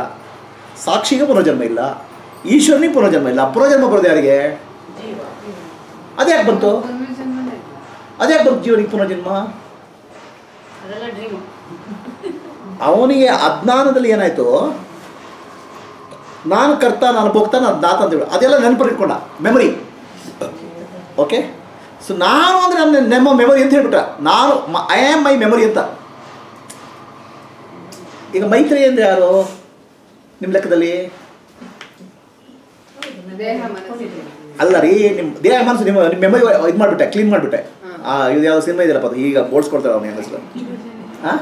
ಸಾಕ್ಷಿಗೆ ಪುನರ್ಜನ್ಮ ಇಲ್ಲ. ಈಶ್ವರನಿಗೆ ಪುನರ್ಜನ್ಮ ಇಲ್ಲ. ಪುನರ್ಜನ್ಮ ಬರೋದು ಯಾರಿಗೆ? ಅದ್ಯಾಕೆ ಬಂತು. ಅದ್ಯಾಕೆ ಬಂತು ಜೀವನಿಗೆ ಪುನರ್ಜನ್ಮ? ಅದೆಲ್ಲ ಡ್ರೀಮ್ ಅವನಿಗೆ ಅಜ್ಞಾನದಲ್ಲಿ ಏನಾಯಿತು? ನಾನು ಕರ್ತ ನಾನು ಭೋಗ್ತ ನಾನು ದಾತ ಅಂತ ಹೇಳಿ. ಅದೆಲ್ಲ ನೆನಪಿಟ್ಕೊಂಡ. ಮೆಮೊರಿ ಓಕೆ ಸೊ ನಾನು ಅಂದರೆ ನನ್ನ ನಮ್ಮ ಮೆಮೊರಿ ಅಂತ ಹೇಳ್ಬಿಟ್ಟ. ನಾನು ಐ ಆಮ್ ಮೈ ಮೆಮೊರಿ ಅಂತ. ಈಗ ಮೈತ್ರಿ ಅಂದರೆ ಯಾರು? ನಿಮ್ಮ ಲೆಕ್ಕದಲ್ಲಿ? ಅಲ್ಲ ರೀ ನಿಮ್ಮ ದೇಹ ಮನಸ್ಸು ನಿಮ್ಮ ನಿಮ್ಮ ಮೆಮೊರಿ ಇದು ಮಾಡಿಬಿಟ್ಟೆ ಕ್ಲೀನ್ ಮಾಡಿಬಿಟ್ಟೆ. ಆ ಇದು ಯಾವ್ದು ಸಿನಿಮಾ ಇದೆಯಲ್ಲಪ್ಪ ಅದು ಈಗ ಬೋಳ್ಸ್ಕೊಡ್ತಾರೆ ಅವ್ನ ಹೆಸರು ಹಾಂ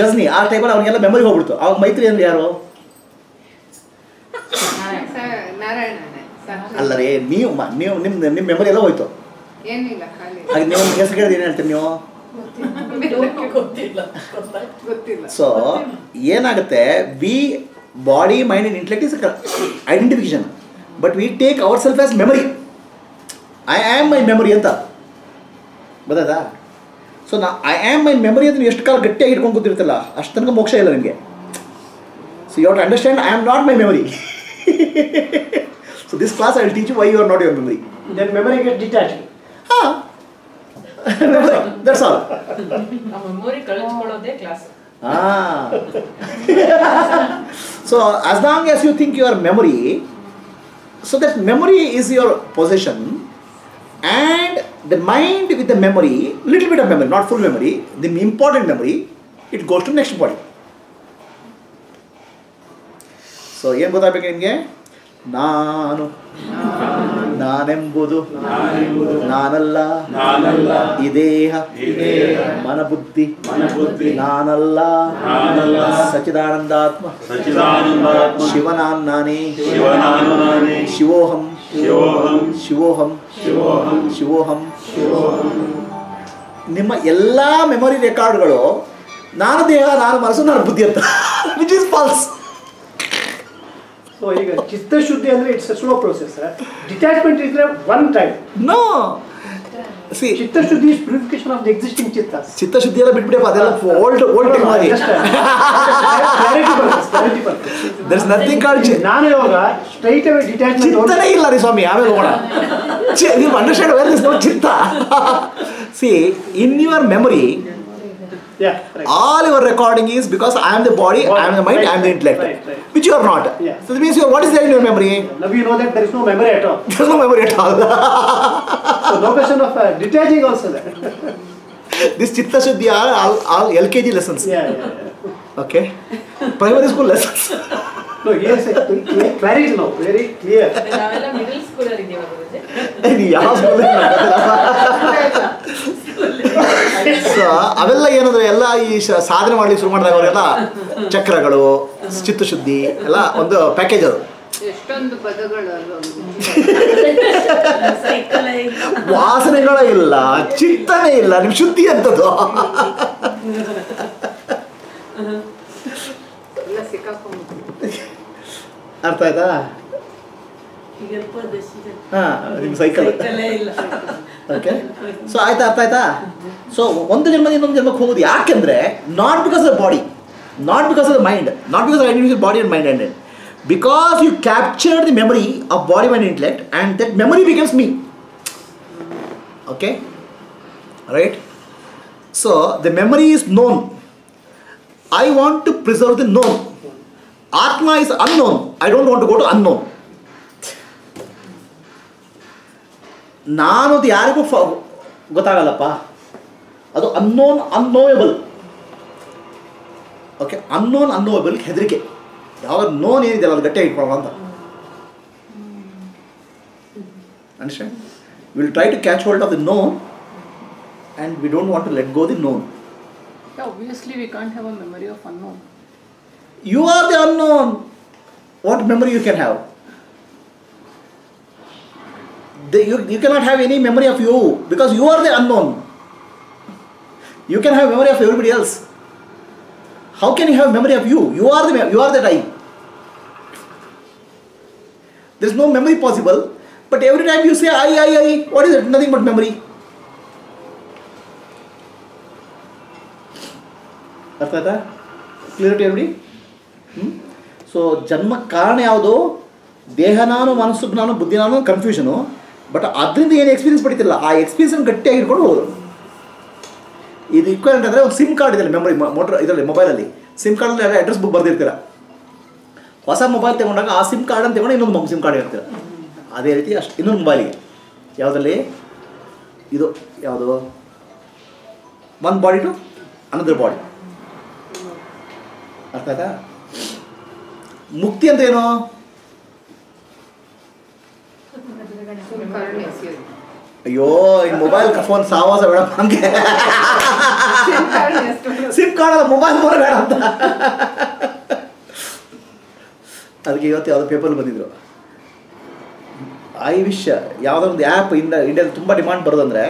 ಗಜನಿ. ಆ ಟೈಮಲ್ಲಿ ಅವನಿಗೆಲ್ಲ ಮೆಮೊರಿ ಹೋಗ್ಬಿಡ್ತು. ಅವಾಗ ಮೈತ್ರಿ ಅಂದ್ರೆ ಯಾರು. ಅಲ್ಲ ರೀ ನೀವು ಮ- ನೀವು ನಿಮ್ಮ ನಿಮ್ಮ ಮೆಮೊರಿ ಎಲ್ಲ ಹೋಯ್ತು. ಹಾಗೆ ನೀವು ಹೆಸರು ಕೇಳಿದ್ರೆ ಏನು ಹೇಳ್ತೀರಿ ನೀವು? ಗೊತ್ತಿಲ್ಲ. ಗೊತ್ತಿಲ್ಲ. ಸೊ ಏನಾಗುತ್ತೆ we body mind and intellect is identification but we take our self as memory I am my memory ಅಂತ. ಗೊತ್ತಾಯ್ತಾ ಸೊ ನಾ ಐ ಆಮ್ ಮೈ ಮೆಮರಿ ಅಂತ ನೀವು ಎಷ್ಟು ಕಾಲ ಗಟ್ಟಿಯಾಗಿ ಇಟ್ಕೊಂಡು ಕೂತಿರ್ತಲ್ಲ ಅಷ್ಟು ತನಕ ಮೋಕ್ಷ ಇಲ್ಲ ನಿಮಗೆ. So you to understand I am not my memory so this class I will teach you why you are not your memory. ಹಾಂ. That's all memory class Ah. so as long as you think your memory, so that memory is your possession, and the mind with the memory, little bit of memory, not full memory, the important memory, it goes to next body. So ಏನು ಗೊತ್ತಾಗಬೇಕು ನಿಮಗೆ ನಾನು. ನಾನೆಂಬುದು. ನಾನಲ್ಲ. ಈ ದೇಹ. ಮನಬುದ್ಧಿ. ನಾನಲ್ಲ. ಸಚಿದಾನಂದಾತ್ಮ ಶಿವನಾನ್ ನಾನೇ. ಶಿವೋಹಂ. ಶಿವೋಹಂ. ಶಿವೋಹಂ. ನಿಮ್ಮ ಎಲ್ಲ ಮೆಮೊರಿ ರೆಕಾರ್ಡ್ಗಳು ನಾನು ದೇಹ, ನಾನು ಮನಸ್ಸು, ನಾನು ಬುದ್ಧಿ ಅಂತ. ವಿಚ್ ಇಸ್ ಫಾಲ್ಸ್ ಸೊ ಈಗ ಚಿತ್ತಶುದ್ಧಿ ಅಂದ್ರೆ it's a slow process detachment ಇದ್ರೆ one time no see ಚಿತ್ತಶುದ್ಧಿ is purification of the existing ಚಿತ್ತ ಚಿತ್ತಶುದ್ಧಿ ಎಲ್ಲ ಬಿಟ್ಬಿಡಪ್ಪ ಅದೆಲ್ಲ ಓಲ್ಡ್ ಓಲ್ಡ್ ಬರುತ್ತೆ ದರ್ ಇಸ್ ನಥಿಂಗ್ ಕಾಲ್ಡ್ ನಾನು ಇವಾಗ ಸ್ಟ್ರೈಟ್ ಅವೇ ಡಿಟ್ಯಾಚ್ಮೆಂಟ್ ಚಿತ್ತನೇ ಇಲ್ಲ ರೀ ಸ್ವಾಮಿ ಆಮೇಲೆ ಹೋಗೋಣ. ನೀವು ಅಂಡರ್ಸ್ಟ್ಯಾಂಡ್ ವೆಲ್ ಇಸ್ ನೋ ಚಿತ್ತ. See in your memory yeah all your recording is because I am the body, I am the mind, I am the intellect, Right, right. which you are not. Yeah. So it means you, what is there in your memory? Now you know that there is no memory at all. There's no memory at all. So no question of uh, detaching also there. this Chitta Shuddhi are all, all LKG lessons. yeah, yeah, yeah. Okay? Primary school lessons. No, yes, uh, clear, clarity now, very clear. ನಾವೆಲ್ಲ middle ಸ್ಕೂಲರ್ ಇದೀವ ಗುರುಜಿ ನೀವು ಯಾವ school so ಅವೆಲ್ಲ ಏನಂದ್ರೆ ಎಲ್ಲ ಈ ಶ- ಸಾಧನೆ ಮಾಡ್ಲಿಕ್ಕೆ ಶುರು ಮಾಡಿದಾಗ ಅವರೆಲ್ಲ ಚಕ್ರಗಳು ಚಿತ್ತಶುದ್ಧಿ ಎಲ್ಲ ಒಂದು ಪ್ಯಾಕೇಜ್ ಅದು. ಎಷ್ಟೊಂದು ಪದಗಳು ಅಲ್ಲೊಂದು ವಾಸನೆಗಳೇ ಇಲ್ಲ ಚಿತ್ತನೇ ಇಲ್ಲ ನಿಮ್ ಶುದ್ಧಿ ಅಂತದ್ದು ಅರ್ಥ ಆಯ್ತಾ? ಹಾ ನಿಮ್ ಸೈಕಲ್ ಓಕೆ ಸೊ ಆಯ್ತಾ ಅರ್ಥ ಆಯ್ತಾ? ಸೊ ಒಂದು ಜನ್ಮದಿಂದ ಇನ್ನೊಂದು ಜನ್ಮಕ್ಕೆ ಹೋಗೋದು ಯಾಕೆಂದ್ರೆ not because of body not because of the mind not because identification body and mind and because you capture the memory of body mind intellect and that memory becomes me okay right so the memory is known I want to preserve the known ಆತ್ಮ is unknown I don't want to go to unknown ನಾನು ಅದು ಯಾರಿಗೂ ಫ ಗೊತ್ತಾಗಲ್ಲಪ್ಪ ಅದು unknown unknowable okay unknown unknowable ಹೆದರಿಕೆ ಯಾವಾಗ non ಏನಿದೆಯಲ್ಲ ಅದು ಗಟ್ಟಿಯಾಗಿ ಇಟ್ಕೊಳ್ಳೋಣ ಅಂತ understand will try to catch hold of the known and we don't want to let go the known obviously, we can't have a memory of unknown. You are the unknown. What memory you can have? The, you, you cannot have any memory of you because you are the unknown. You can have memory of everybody else. How can you have memory of you? You are the me- you are that I. There is no memory possible. But every time you say I, I, I, what is it? Nothing but memory. ಅರ್ಥ ಆಯ್ತಾ clarity ನೋಡಿ ಹ್ಞೂ so ಜನ್ಮಕ್ಕೆ ಕಾರಣ ಯಾವುದು ದೇಹ ನಾನು ಮನಸ್ಸು ನಾನು ಬುದ್ಧಿ ನಾನು ಕನ್ಫ್ಯೂಷನು ಬಟ್ ಅದರಿಂದ ಏನು ಎಕ್ಸ್ಪೀರಿಯನ್ಸ್ ಪಡಿತಿಲ್ಲ. ಆ ಎಕ್ಸ್ಪೀರಿಯನ್ಸ್ ಗಟ್ಟಿಯಾಗಿ ಹಿಡ್ಕೊಂಡು ಹೋಗೋದು ಇದು ಇಕ್ವಲೆಂಟ್ ಅಂದರೆ ಒಂದು ಸಿಮ್ ಕಾರ್ಡ್ ಇದೆ ಮೆಮೊರಿ ಮೋಟರ್ ಇದರಲ್ಲಿ ಮೊಬೈಲಲ್ಲಿ ಸಿಮ್ ಕಾರ್ಡಲ್ಲಿ ಅಡ್ರೆಸ್ ಬುಕ್ ಬರ್ದಿರ್ತೀರ. ಹೊಸ ಮೊಬೈಲ್ ತಗೊಂಡಾಗ ಆ ಸಿಮ್ ಕಾರ್ಡ್ ಅಂತ ತಗೊಂಡು ಇನ್ನೊಂದು ಸಿಮ್ ಕಾರ್ಡ್ ಇರ್ತೀರ. ಅದೇ ರೀತಿ ಅಷ್ಟು ಇನ್ನೊಂದು ಮೊಬೈಲಿಗೆ ಯಾವುದರಲ್ಲಿ? ಇದು ಯಾವುದು? ಒಂದು ಬಾಡಿ ಟು ಅನದರ್ ಬಾಡಿ ಅರ್ಥ ಆಯ್ತಾ? ಮುಕ್ತಿ ಅಂತ ಏನು? ಅಯ್ಯೋ, ಈ ಮೊಬೈಲ್ ಫೋನ್ ಸಾವಾಸ ಬೇಡ ಎಸೆಯೋದು. ಸಿಮ್ ಕಾರ್ಡ್ ಅಲ್ಲ ಮೊಬೈಲ್ ಫೋನ್ ಬೇಡ ಅಂತ. ಅದಕ್ಕೆ ಇವತ್ತು ಯಾವುದೋ ಪೇಪರ್ ಬಂದಿದ್ರು. ಐ ವಿಶ್ ಯಾವುದೋ ಒಂದು ಆ್ಯಪ್ ಇಂದ ಇಂಡಿಯಾದಲ್ಲಿ ತುಂಬ demand ಬರೋದಂದರೆ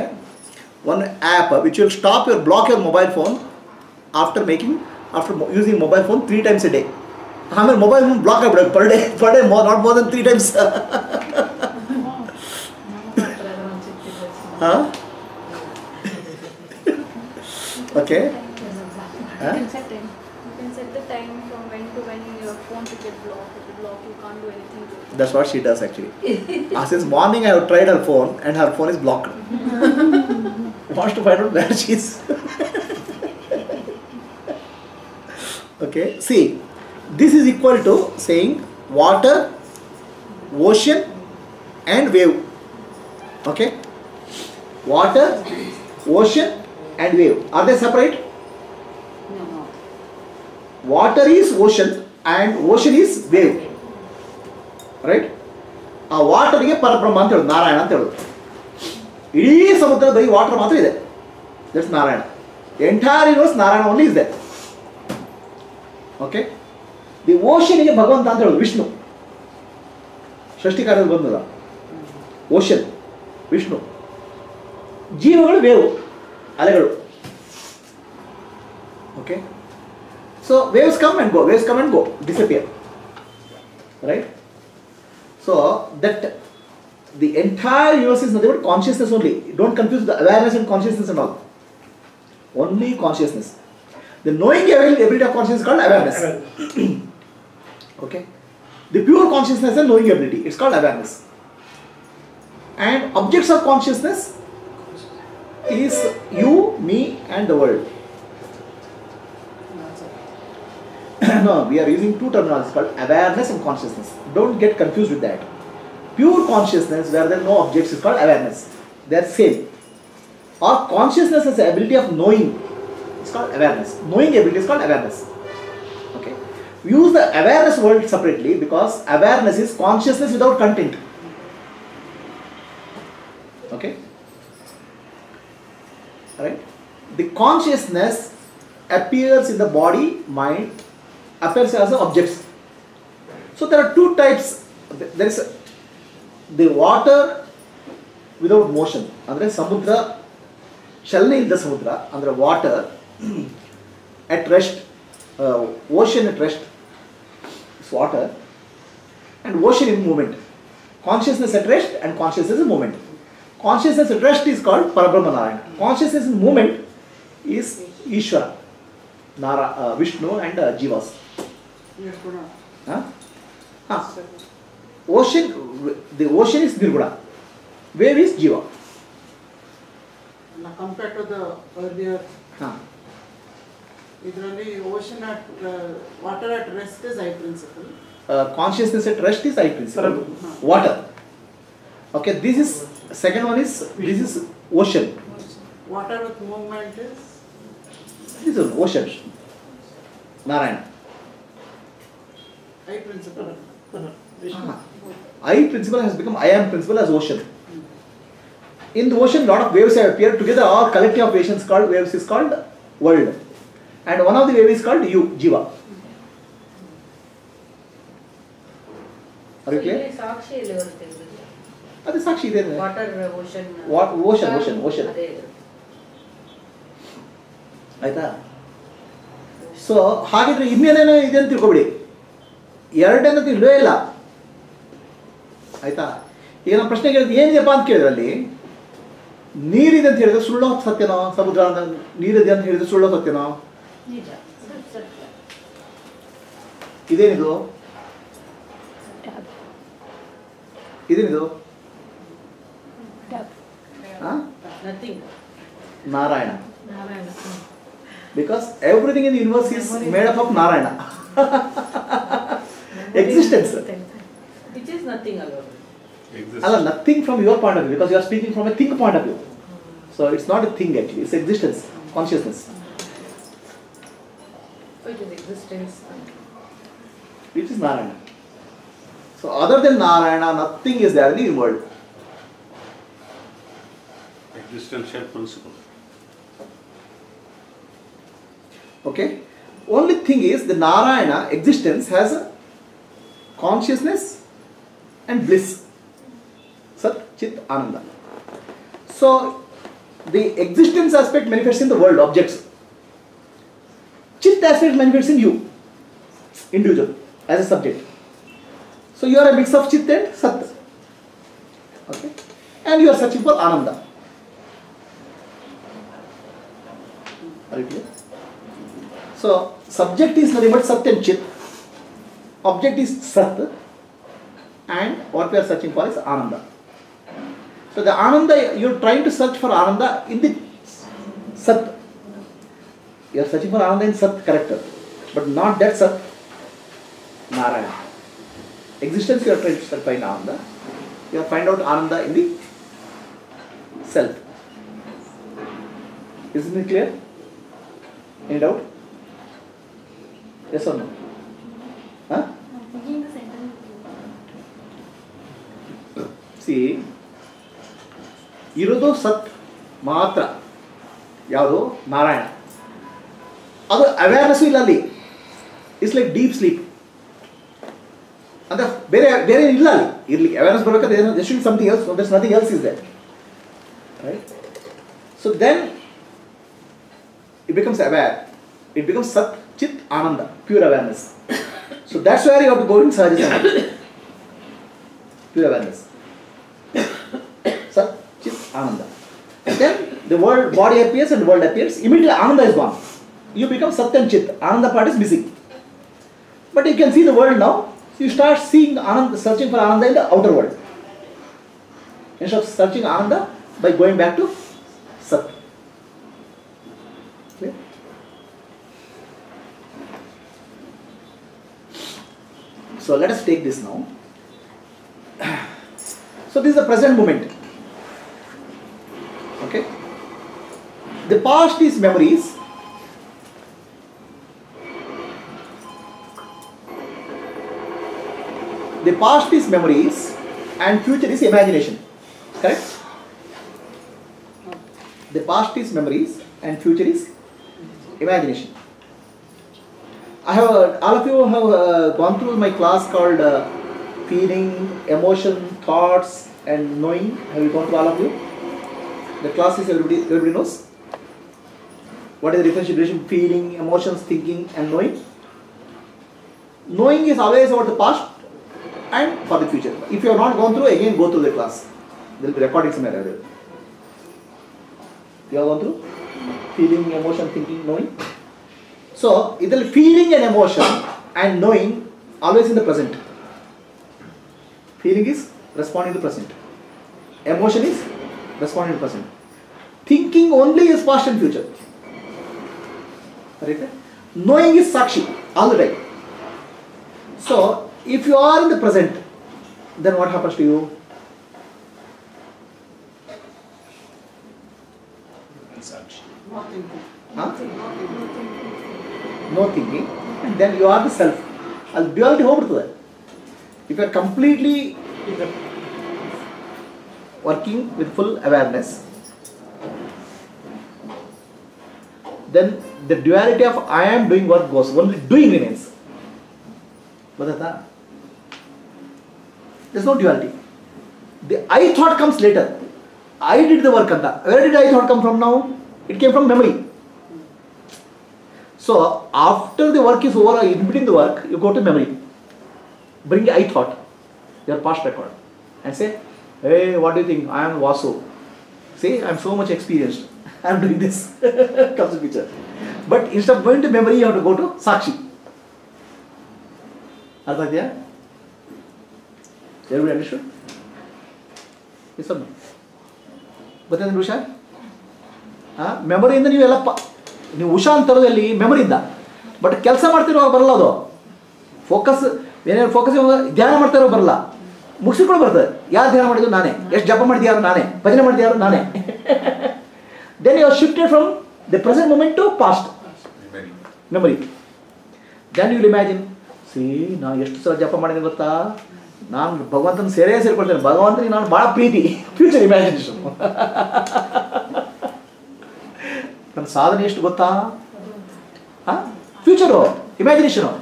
one app which will stop your block your mobile phone after making after using mobile phone three times a day ಆಮೇಲೆ mobile phone block ಆಗ್ಬಿಡೋದು per day per day not more than three times Huh? okay. Huh? You can set time. You can set the time from when to when your phone to get blocked. If you block, you can't do anything to it. That's what she does actually. ah, since morning I have tried her phone and her phone is blocked. Wants to find out where she is. okay. See, this is equal to saying water, ocean and wave. Okay. Water, ocean, and wave. Are they separate? No. Water is ocean and ocean is wave. Right ಆ ವಾಟರ್ಗೆ ಪರಬ್ರಹ್ಮ ಅಂತ ಹೇಳೋದು ನಾರಾಯಣ ಅಂತ ಹೇಳೋದು. ಇಡೀ ಸಮುದ್ರದಲ್ಲಿ water ಮಾತ್ರ ಇದೆ. That's Narayana. Entire universe Narayana only ಇದೆ. ಓಕೆ ದಿ ಓಷನಿಗೆ ಭಗವಂತ ಅಂತ ಹೇಳೋದು ವಿಷ್ಣು. ಷಷ್ಟಿಕಾರದಲ್ಲಿ ಬಂದದ ಓಷನ್ ವಿಷ್ಣು. ಜೀವಗಳು ವೇವು ಅಲೆಗಳು okay so waves come and go waves come and go disappear right? So that the entire universe is nothing but consciousness only. Don't confuse the awareness and consciousness and all. Only consciousness. The knowing abil- ability of consciousness is called awareness. okay? The pure consciousness and knowing ability, it's called awareness. And objects of consciousness is you, me, and the world. no, we are using two terminologies called awareness and consciousness. Don't get confused with that. Pure consciousness, where there are no objects, is called awareness. They are same. Or consciousness as the ability of knowing It's called awareness. Knowing ability is called awareness. Okay. We use the awareness word separately because awareness is consciousness without content. Okay Right. The consciousness appears in the body, mind, appears as objects. So there are two types. There is the water without motion. ಅಂದರೆ ಸಮುದ್ರ ಚಲನೆ ಇಲ್ಲದ ಸಮುದ್ರ ಅಂದರೆ water at rest ocean at rest water and ocean in moment consciousness at rest and consciousness in moment consciousness at rest is called ಪರಬ್ರಹ್ಮ Narayana consciousness in moment is Ishwara Nara Vishnu and ಜೀವಾಸ್ ocean the ocean is ನಿರ್ಗುಣ wave is ಜೀವ compare to the earlier ಹಾಂ ಇದರಲ್ಲಿ ocean at water at rest is I principal consciousness at rest is I principal water okay this is second one Second one is this is ocean. Water with movement is? This is ocean. Narayana. I principle. I principle has become I am principle as ocean. In the ocean, lot of waves have appeared together. Our collective of waves called waves is called world, and one of the waves is called you, Jiva. Are you clear? ಅದು ಸಾಕ್ಷಿ ಇದೆ water ocean ocean ocean ocean. ಆಯ್ತಾ? So ಹಾಗಿದ್ರೆ ಇನ್ನೇನೇನೋ ಇದೆ ಅಂತ ತಿಳ್ಕೊಬಿಡಿ. ಎರಡನೇದು ಇಲ್ಲವೇ ಇಲ್ಲ. ಆಯ್ತಾ? ಈಗ ನಮ್ಮ ಪ್ರಶ್ನೆ ಕೇಳಿದ್ರೆ ಏನಿದೆಯಪ್ಪ ಅಂತ ಕೇಳಿದ್ರೆ ಅಲ್ಲಿ ನೀರಿದೆ ಅಂತ ಹೇಳಿದ್ರೆ ಸುಳ್ಳೋ ಸತ್ಯನೋ? ಸಮುದ್ರ ನೀರಿದೆ ಅಂತ ಹೇಳಿದ್ರೆ ಸುಳ್ಳೋ ಸತ್ಯನೋ? ಇದೇನಿದು? ಇದೇನಿದು? Nothing. Narayana. Narayana. Hmm. Because everything in the universe is made up of Narayana. Existence. Which is nothing alone. Allah, nothing from your point of view because you are speaking from a think point of view. So it's not a thing actually, it's existence, consciousness. So it is existence. It is Narayana. So other than Narayana, nothing is there in the world. Existential principle. Okay? Only thing is the Narayana existence has a consciousness and bliss. Sat, Chit, Ananda. So the existence aspect manifests in the world, objects. Chit aspect manifests in you, individual, as a subject. So you are a mix of Chit and Sat. Okay? And you are searching for Ananda. Are you clear? So, subject is nothing but Sat and Chit. Object is Sat. And what we are searching for is Ananda. So, the Ananda, you are trying to search for Ananda in the Sat. You are searching for Ananda in Sat character. But not that Sat. Narayana. Existence you are trying to search find Ananda. You are find out Ananda in the self. Isn't it clear? Any doubt? Yes or no? See ಇರೋದು ಸತ್ ಮಾತ್ರ. ಯಾವುದು? ನಾರಾಯಣ. ಅದು awareness ಇಲ್ಲ ಅಲ್ಲಿ. It's like deep sleep ಅಂದ್ರೆ ಬೇರೆ ಬೇರೆ ಇಲ್ಲ ಅಲ್ಲಿ. ಇರಲಿ ಅವೇರ್ನೆಸ್ ಬರಬೇಕಾದ್ರೆ something else nothing else is there right so then it becomes aware. It becomes Sat Chit Ananda, pure awareness. So that's where you have to go in Sahaja Pure awareness. Sat Chit Ananda. And then the world body appears and the world appears. Immediately Ananda is gone. You become Sat and Chit. Ananda part is missing. But you can see the world now. You start seeing Ananda, searching for Ananda in the outer world. Instead of searching Ananda by going back to Sat. So let us take this now. So this is the present moment. Okay? The past is memories. The past is memories and future is imagination. Correct? The past is memories and future is imagination. I have uh, all of you have uh, gone through my class called uh, feeling, emotion, thoughts, and knowing. Have you gone through all of you? The class is everybody everybody knows. What is the difference between feeling, emotions, thinking, and knowing? Knowing is always about the past and for the future. If you have not gone through, again go through the class. There will be recordings somewhere available. You have gone through feeling, emotion, thinking, knowing. So, either feeling and emotion and knowing always in the present. Feeling is responding to the present. Emotion is responding to the present. Thinking only is past and future. Right? Knowing is sakshi all the time. So, if you are in the present, then what happens to you? Nothing. Huh? No thinking, and then you are the self. ಅಲ್ಲಿ duality ಹೋಗ್ಬಿಡ್ತದೆ if you are completely working with full awareness then the duality of I am doing work goes, only doing remains. ಗೊತ್ತಾಯ್ತಾ there's no duality. The I thought comes later. I did the work ಅಂತ. Where did I thought come from now? It came from memory. So after the work is over or in between the work, you go to memory. Bring I thought, your past record, and say, hey, what do you think? I am Vasu. See, I am so much experienced. I am doing this. Comes the picture. But instead of going to memory, you have to go to Sakshi. There Everybody understood? Yes or no? Gotta Vishal? Huh? Memory in the new Elappa. ನೀವು ಉಷಾ ಅಂತ memory ಮೆಮೊರಿಯಿಂದ but ಕೆಲಸ ಮಾಡ್ತಿರೋ ಬರಲ್ಲ ಅದು. Focus ಏನೇನು focus ಧ್ಯಾನ ಮಾಡ್ತಾರೋ ಬರಲ್ಲ. ಮುಗಿಸಿಕೊಂಡು ಬರ್ತದೆ. ಯಾರು ಧ್ಯಾನ ಮಾಡಿದ್ರು ನಾನೇ. ಎಷ್ಟು ಜಪ ಮಾಡಿದ್ಯಾರು ನಾನೇ. ಭಜನೆ ಮಾಡಿದ್ಯಾರು ನಾನೇ. Then you are shifted from the present moment to past. Memory then you'll imagine see ನಾನು ಎಷ್ಟು ಸಲ ಜಪ ಮಾಡಿದೆ ಗೊತ್ತಾ? ನಾನು ಭಗವಂತನ ಸೇರೇ ಸೇರ್ಕೊಳ್ತೇನೆ. ಭಗವಂತನಿಗೆ ನಾನು ಭಾಳ ಪ್ರೀತಿ. ಫ್ಯೂಚರ್ ಇಮ್ಯಾಜಿನೇಷನ್ ನನ್ನ ಸಾಧನೆ ಎಷ್ಟು ಗೊತ್ತಾ future imagination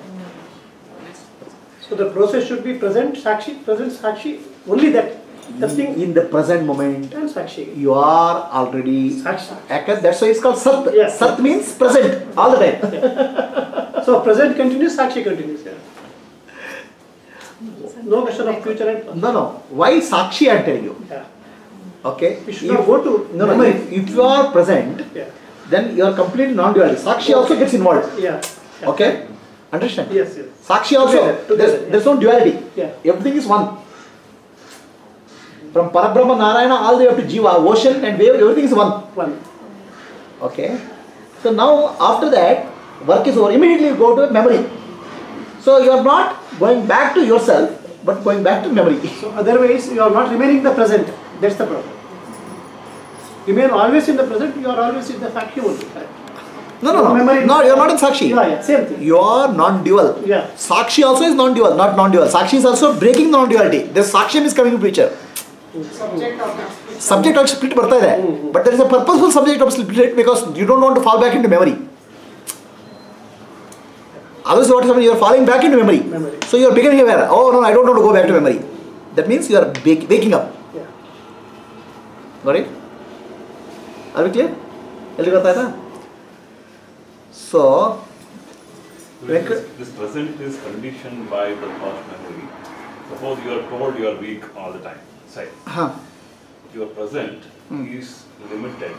So the process should be present Sakshi, present Sakshi, only that. The thing in the present moment and Sakshi. You are already Sakshi. ಯಾಕಂದ್ರೆ ದಟ್ಸ್ ಇಟ್ಸ್ ಕಾಲ್ ಸತ್ Yes. ಸತ್ means present all the time So present continues, Sakshi continues. Yeah. No question of future and past. No no why Sakshi I tell you Yeah. Okay We should not go to No, no, memory. if, if you are present, Yeah. Then you are completely non-duality. Sakshi also gets involved. Yeah. yeah. Okay? Understand? Yes, yes. Sakshi also, Together, together, there's, yeah. there's no duality. Yeah. Everything is one. From Parabrahma Narayana all the way up to Jiva, ocean and wave, everything is one. One. Okay? So now, after that, work is over. Immediately you go to memory. So you are not going back to yourself, but going back to memory. So otherwise you are not remaining the present. That's the problem. You mean always in the present, you are always in the fact only. No, no, no. No, you are not in Sakshi. Yeah, yeah, same thing. You are non-dual. Yeah. Sakshi also is non-dual, not non-dual. Sakshi is also breaking non-duality. This Sakshi is coming to picture. of split. subject of split. Mm, mm. but there is a purposeful subject of split because you don't want to fall back into memory. Otherwise, what happening? You are falling back into memory. memory. So you are becoming aware. Oh no, I don't want to go back to memory. That means you are waking up. Yeah. Got it? Are we clear? ಎಲ್ಲಿ ಗೊತ್ತಾಯ್ತಾ so So this, this present is conditioned by the past memory. Suppose you are told you are weak all the time. Say, ಹಾಂ your present is limited.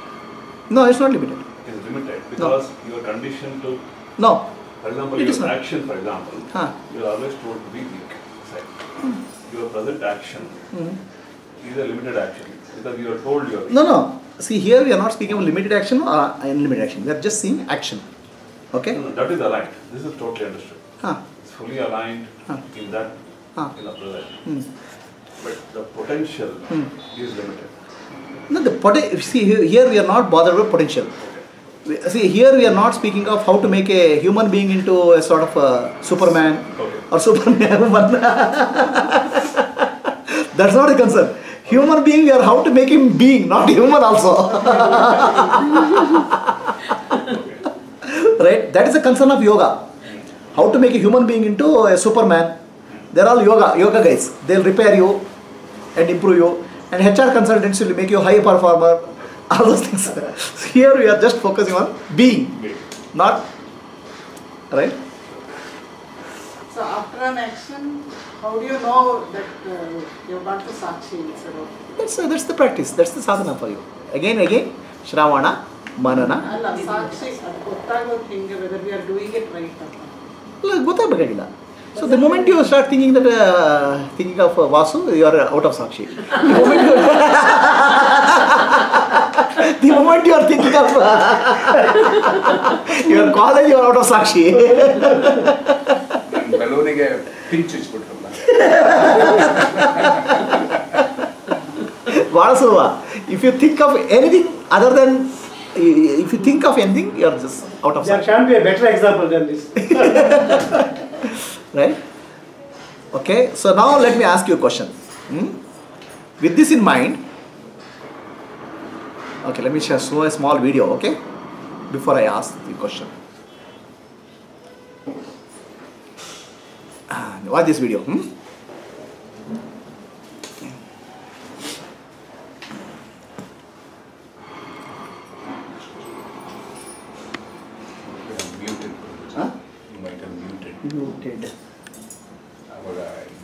No it's not limited Is limited because you are conditioned to, no for example, It is your not. action, for example, Huh. you are always told to be weak. Say, your present action is a limited action because you are told you are weak. No, no. See, here we are not speaking of limited action or unlimited action. We are just seeing action. Okay? No, no, that is aligned. This is totally understood. Huh. It's fully aligned Huh. in that, Huh. in the present. Hmm. But the potential Hmm. is limited. No, the poten- see here, we are not bothered with potential. See here we are not speaking of how to make a human being into a sort of a Superman Okay. or Superman. That's not a concern. Human being, we are how to make him being, not human also. right? That is the concern of yoga. How to make a human being into a Superman. They're all yoga, yoga guys. They'll repair you and improve you. And HR consultants will make you a high performer. All those things. Here we are just focusing on being, not right. So after an action, how do you know that uh, you've got to Sakshi instead of... That's that's the practice. That's the sadhana for you. Again, again, Shravana, Manana. ಅಲ್ಲ ಸಾಕ್ಷಿ ಅದು ಗೊತ್ತಾಗೋದು ಹಿಂಗೆ whether we are doing it right ಅಂತ ಇಲ್ಲ, ಗೊತ್ತಾಗಬೇಕಾಗಿಲ್ಲ so the moment you start thinking that thinking of Vasu you are out of Sakshi the moment you are thinking of your college you are out of ಸಾಕ್ಷಿ ಬಲೂನಿಗೆ pinch ಹಚ್ಬಿಟ್ರಲ್ಲ Varasova, if you think of anything other than, if you think of anything, you are just out of There can't be a better example than this. right? Okay, so now let me ask you a question. Hmm? With this in mind, okay, let me show a small video, okay, before I ask the question. Watch this video. Hmm? Muted Huh? Might muted Muted. ಅವಾಗ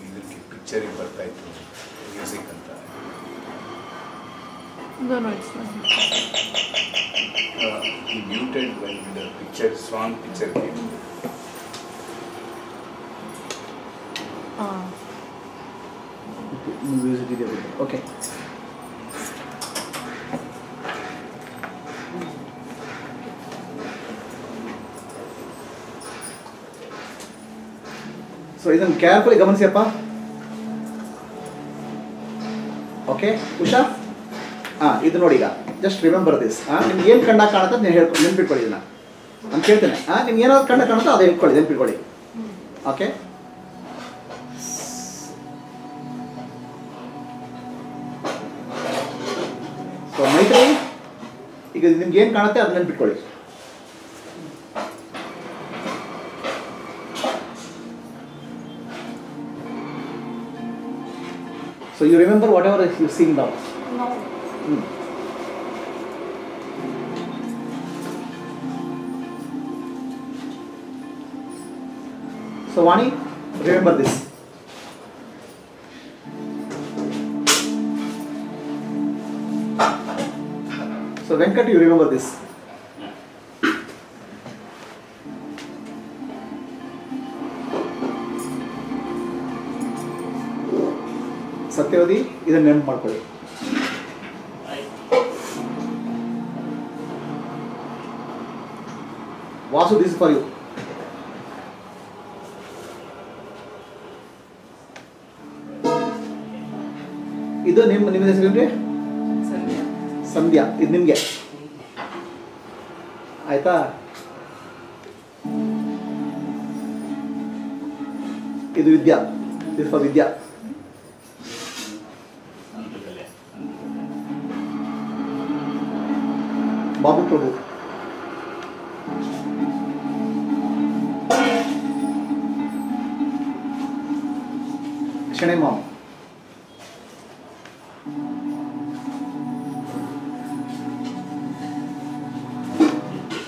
ಇದಕ್ಕೆ ಪಿಕ್ಚರಿಗೆ ಬರ್ತಾ ಇತ್ತು music ಅಂತ No, no, it's not. ಈ muted when the picture Picture okay so ಇದನ್ನು carefully ಗಮನಿಸಿಯಪ್ಪ. Okay Usha? ಹಾಂ ಇದು ನೋಡಿ ಈಗ. ಜಸ್ಟ್ ರಿಮೆಂಬರ್ ದಿಸ್ ಹಾಂ ನಿಮ್ಗೆ ಏನು ಕಣ್ಣ ಕಾಣುತ್ತೆ ನೀವು ಹೇಳ್ಕೊಂಡು ನೆನ್ಪಿಟ್ಕೊಳ್ಳಿ ನಾನು ಕೇಳ್ತೇನೆ. ಹಾಂ ನಿಮ್ಗೆ ಏನಾದ್ರು ಕಣ್ಣ ಕಾಣುತ್ತೋ ಅದು ಹೇಳ್ಕೊಳ್ಳಿ, ನೆನ್ಪಿಟ್ಕೊಳ್ಳಿ. ಓಕೆ ಈಗ ನಿಮ್ಗೆ ಏನು ಕಾಣುತ್ತೆ ಅದು ನೆನ್ಪಿಟ್ಕೊಳ್ಳಿ So you remember whatever you sing now. No. Hmm. So Vani, remember this. So Venkat, you remember this. ಸತ್ಯವದಿ ಇದನ್ನ ನೆನಪು ಮಾಡ್ಕೊಳ್ಳಿ. ವಾಸು ದಿಸ್ ಫಾರ್ ಯು ಇದು ನಿಮ್ಮ ನಿಮ್ಮ ಹೆಸರೇನ್ರಿ ಸಂಧ್ಯಾ ಇದು ನಿಮಗೆ ಆಯ್ತಾ ಇದು ವಿದ್ಯಾ this for Vidya Babu Prabhu ಶಣೆ ma'am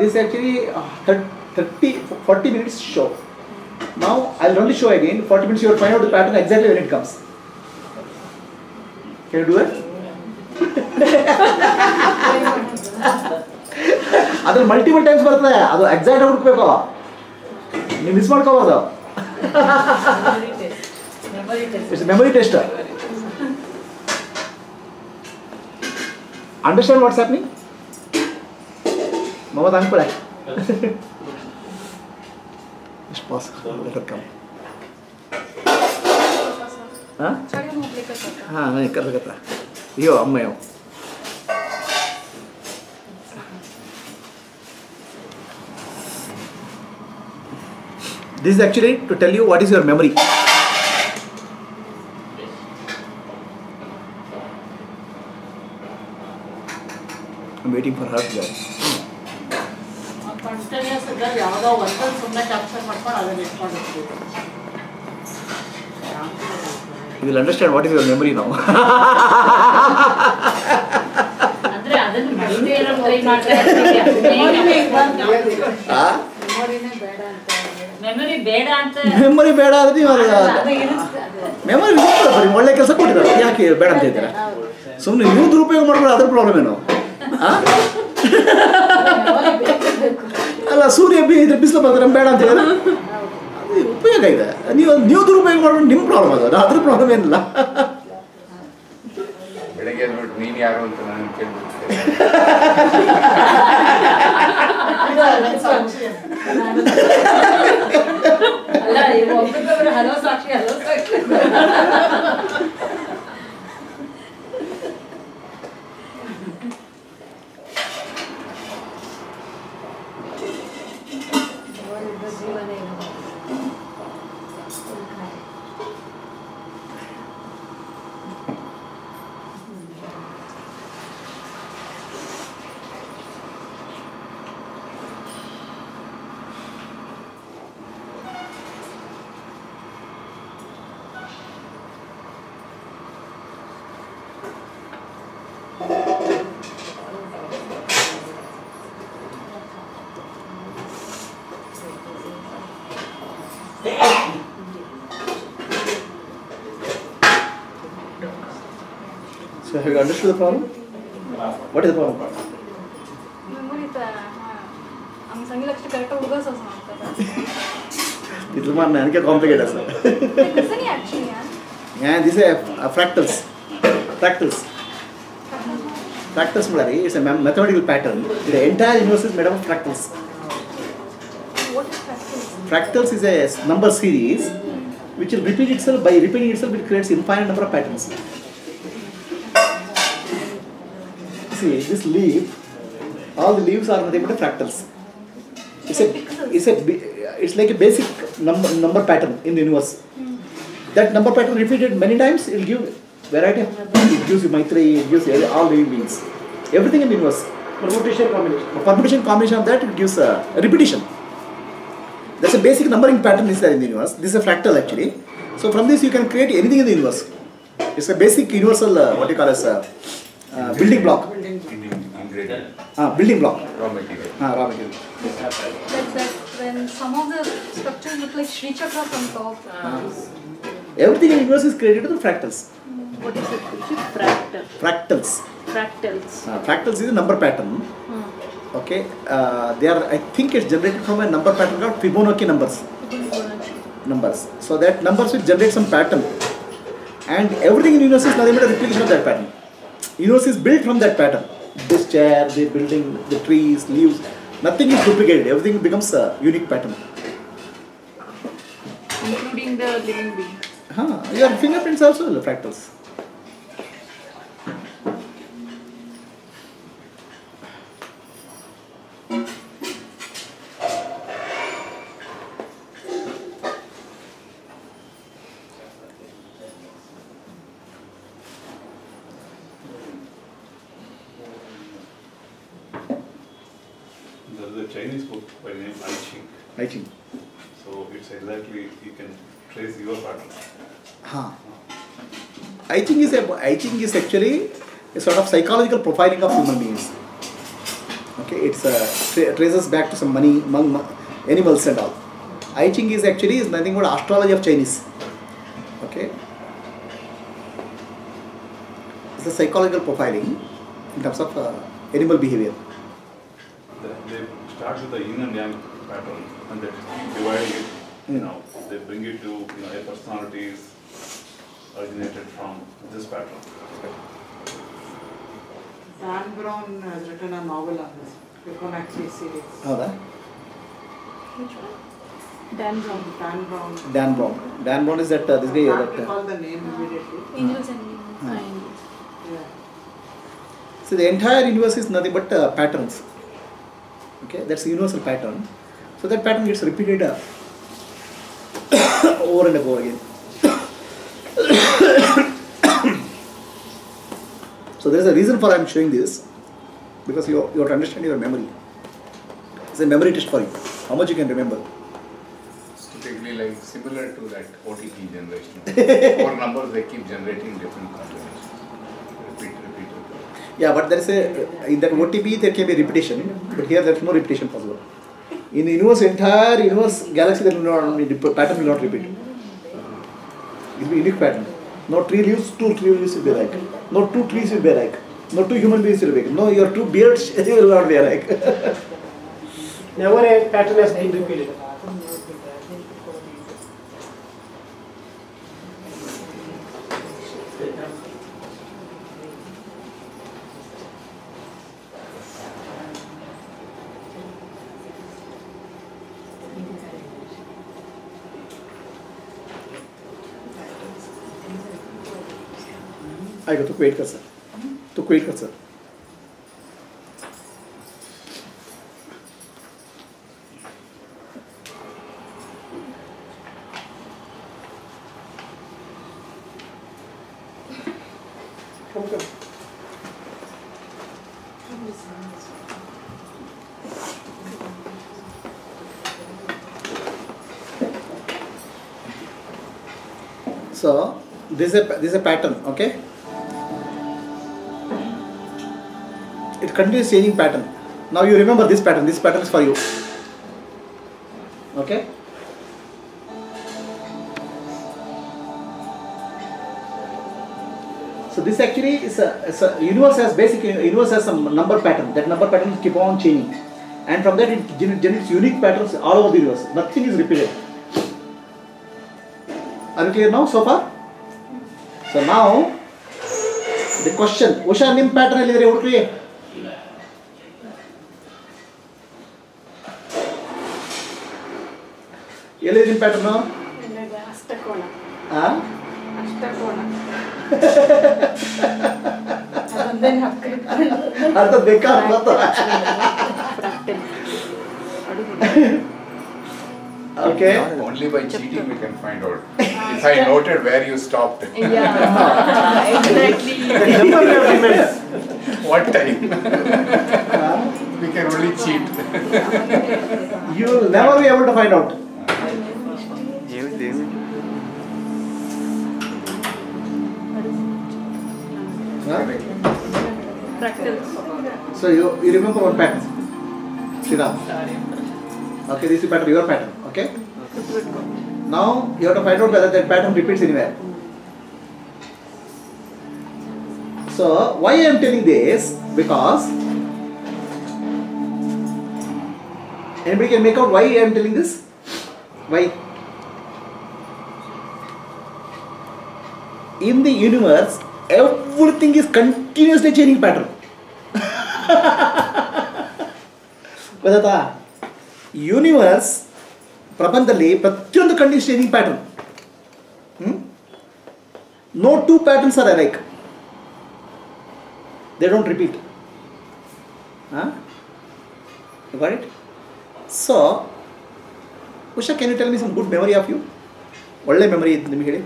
this actually thirty forty minutes show ನಾವು I only show again forty minutes your find out the pattern exactly when it comes can do it ಅದ್ರಲ್ಲಿ multiple times ಬರ್ತದೆ ಅದು exact ಹುಡುಕ್ಬೇಕು ನೀವು miss ಮಾಡ್ಕೋಬಾರ್ದು it's memory test understand what's happening Mamata uncle है इस पास letter कम हाँ हाँ नहीं कर सकता यो अम्मा yo This is actually to tell you what is your memory. I'm waiting for her to. Extensions ಇದ್ದಾಗ ಯಾವುದೋ ಒಂದನ್ನು ಸುಮ್ಮನೆ ಕ್ಯಾಪ್ಚರ್ ಮಾಡ್ಕೊಂಡು ಅದನ್ನು ಇಟ್ಕೊಂಡು you will understand what is your memory ನಾವು ಮೆಮೊರಿ ಬೇಡ ಅಂತ ಮೆಮೊರಿ ಬೇಡ ಅಂದ್ರೆ ನೀವು ಮೆಮೊರಿ ಬರೀ ಒಳ್ಳೆ ಕೆಲಸ ಕೊಟ್ಟಿದ್ದಾರೆ. ಯಾಕೆ ಬೇಡ ಅಂತ ಇದ್ದೀರಾ ಸುಮ್ಮನೆ ನೀವು ಉಪಯೋಗ ಮಾಡ್ಕೊಂಡು ಅದ್ರ ಪ್ರಾಬ್ಲಮ್ ಏನು? ಹಾಂ ಅಲ್ಲ ಸೂರ್ಯ ಬಿ ಇದ್ರೆ ಬಿಸಿಲು ಬಂದ್ರೆ ಬೇಡ ಅಂತ ಹೇಳಿದ್ರೆ? ಅದು ಉಪಯೋಗ ಇದೆ. ನೀವು ನೀವು ದುರುಪಯೋಗ ಮಾಡ್ಕೊಂಡು ನಿಮ್ಮ ಪ್ರಾಬ್ಲಮ್ ಅದು. ಅದ್ರ ಪ್ರಾಬ್ಲಮ್ ಏನಿಲ್ಲ. ಬೆಳಗ್ಗೆ ನೀನು ಯಾರು ಅಂತ ನಾನು ಕೇಳ್ಬಿಡ್ತೇನೆ. ಹಲೋ ಸಾಕ್ಷಿ ಹಲೋ ಸಾಕ್ಷಿ. have you understood the problem? What is the problem? Memory ಹಂಗೆ ಸಂಗೀತ ಕರೆಕ್ಟಾಗಿ ಹುಡುಗ ಸಹ ಮಾಡ್ತಾರೆ It's one ನನಗೆ complicated sir. ಲಿಸನಿ actually And this is a, a fractals. Fractals. Fractals model is a ma- mathematical pattern. The entire universe is made up of fractals. What is fractals Fractals is a s- number series which will repeat itself. By repeating itself, it creates infinite number of patterns. See, this leaf, all the leaves are nothing but fractals. It's a, it's a, it's like a basic number number pattern in the universe. That number pattern repeated many times, it will give variety. It gives you Maitri, it gives you all living beings. Everything in the universe. Permutation combination. A permutation combination of that it gives a, a repetition. That's a basic numbering pattern is there in the universe. This is a fractal actually. So from this you can create anything in the universe. It's a basic universal uh, what you call as a uh, building block. In- ingredient, Uh, building block. raw material. Uh, raw material. Like that when some of the structures look like Sri Chakra from top. Everything in the universe is created through fractals. What is it? Fractal. Fractals. Fractals. Uh, fractals is a number pattern. Okay. Uh, they are I think it's generated from a number pattern called Fibonacci numbers. Fibonacci. Numbers. So that numbers will generate some pattern. And everything in universe is nothing but a replication of that pattern. Universe is built from that pattern. This chair, the building, the trees, leaves, nothing is duplicated. Everything becomes a unique pattern. Including the living being. Huh. Your fingerprints also are fractals. There is a Chinese book by name I Ching. I think. So it's exactly, you can trace your pattern. Huh. I think is a I think is actually a sort of psychological profiling of human beings. Okay, it's a tra- traces back to some money among animals and all. I Ching is actually is nothing but astrology of Chinese. Okay. It's a psychological profiling in terms of uh, animal behavior. They they start with the yin and yang pattern and they divide it, you know, they bring it to, you know, a personality is originated from this pattern. Dan Brown has written a novel on this, Fibonacci series. ಹೌದಾ Which one? Dan Brown. Dan Brown. Dan Brown. Dan Brown is that uh, this guy Can't that. Uh, recall the name immediately. Angels and demons. Hmm. Ah. Yeah. So the entire universe is nothing but uh, patterns. Okay, that's a universal pattern. So that pattern gets repeated uh, over and over again. so there is a reason for I'm showing this because you, you have to understand your memory. It's a memory test for you. How much you can remember. Typically like similar to that OTP generation. Four numbers they keep generating different combinations. Yeah, but there is a in that OTP there can be repetition, but here there is no repetition possible. In the universe, entire universe galaxy, there will not the pattern will not repeat. It will be unique pattern. No tree leaves, two tree leaves will be like. No two trees will be like. No two human beings will be like. No your two beards will not be like. Never a pattern has been repeated. आएगा तो wait कर sir तो wait कर sir. So this is a this is a pattern, okay? it continues changing pattern. Now you remember this pattern, this pattern is for you. Okay? So this actually is a, is a universe has basic universe has some number pattern. That number pattern keep on changing, and from that it generates unique patterns all over the universe. Nothing is repeated. Are you clear now so far? So now the question: Ocean name pattern is ಹುಡುಕ್ರಿ ಎಲ್ಲಿದೆ ನಿಮ್ಮ pattern ಅಷ್ಟಕೋಣ ಆ ಅಷ್ಟಕೋಣ ಅದೊಂದೇ ನಾಲ್ಕು ಇಟ್ಕೊಂಡು ಅರ್ಥ ಬೇಕಾ ಅರ್ಥ fractal okay Only by cheating we can find out. If I noted where you stopped, exactly Number we have remained. what time, we can only cheat. you will never be able to find out. So you, you remember one pattern. Siddharth. Okay, this is pattern, your pattern. Okay? Now you have to find out whether that pattern repeats anywhere. So why I am telling this? Because anybody can make out why I am telling this? Why? In the universe, everything is continuously changing pattern. ಗೊತ್ತಾಯ್ತಾ universe ಪ್ರಪಂಚದಲ್ಲಿ ಪ್ರತಿಯೊಂದು condition changing pattern no two patterns are like they don't repeat it so Usha can you tell me some good memory of you ಒಳ್ಳೆ memory ಇತ್ತು ನಿಮಗೆ ಹೇಳಿ.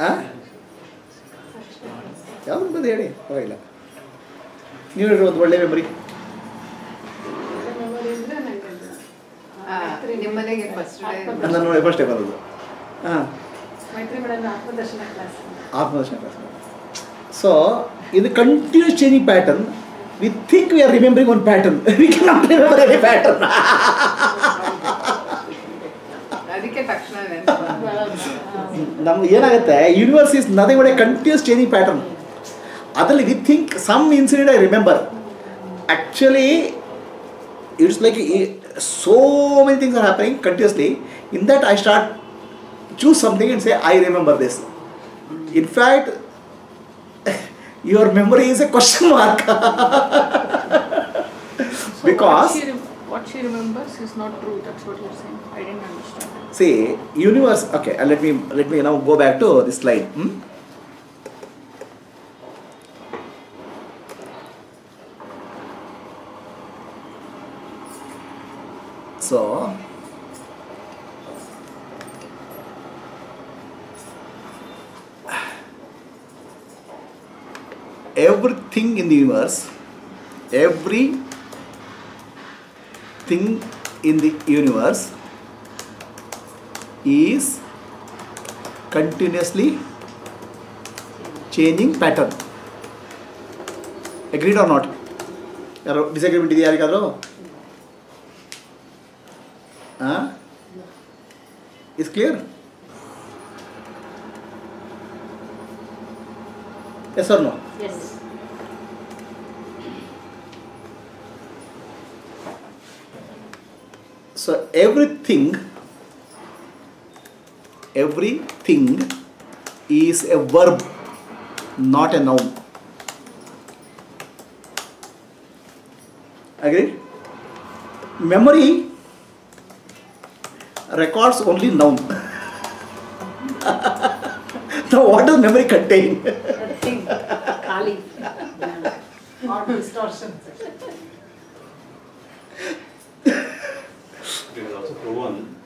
ಹಾಂ ಯಾವ್ದು ಬಂದು ಹೇಳಿ? ಪರವಾಗಿಲ್ಲ. ನೀವು ಹೇಳಿ ಒಂದು ಒಳ್ಳೆ ಮೆಮರಿ ಮೆಮೊರಿ ಅಂದ್ರೆ ನಂಗೆ ಅದು, ಆ, ನಿಮ್ಮ ಮನೆಗೆ ಫಸ್ಟ್ ಡೇ ನಾನು ನೋಡಿ ಫಸ್ಟೇ ಬರೋದು. ಹಾಂ. ಆತ್ಮದರ್ಶನ ಕ್ಲಾಸ್ ಆತ್ಮದರ್ಶನ ಕ್ಲಾಸ್ ಸೊ ಇದು continuous changing pattern we think we are remembering one pattern we can not remember any pattern ಅದಕ್ಕೆ ತಕ್ಷಣ ನಮ್ಗೆ ಏನಾಗುತ್ತೆ universe is nothing but a continuous changing pattern ಅದರಲ್ಲಿ we think some incident I remember actually it's like so many things are happening continuously in that I start choose something and say I remember this in fact your memory is a question mark Because- what she, rem- what she remembers is not true. That's what you're saying. I didn't understand. See, universe. Okay, let me let me now go back to this slide. hmm? So, everything in the universe, every thing in the universe is continuously changing pattern. Agreed or not? ಯಾರು disagreement ಇದೆಯಾ ಯಾರಿಗಾದ್ರು ಹಾಂ is clear yes or no yes So everything, everything is a verb not a noun. Agree? memory records only noun. Now what does memory contain? Nothing. Kali. Or distortions. There is also proven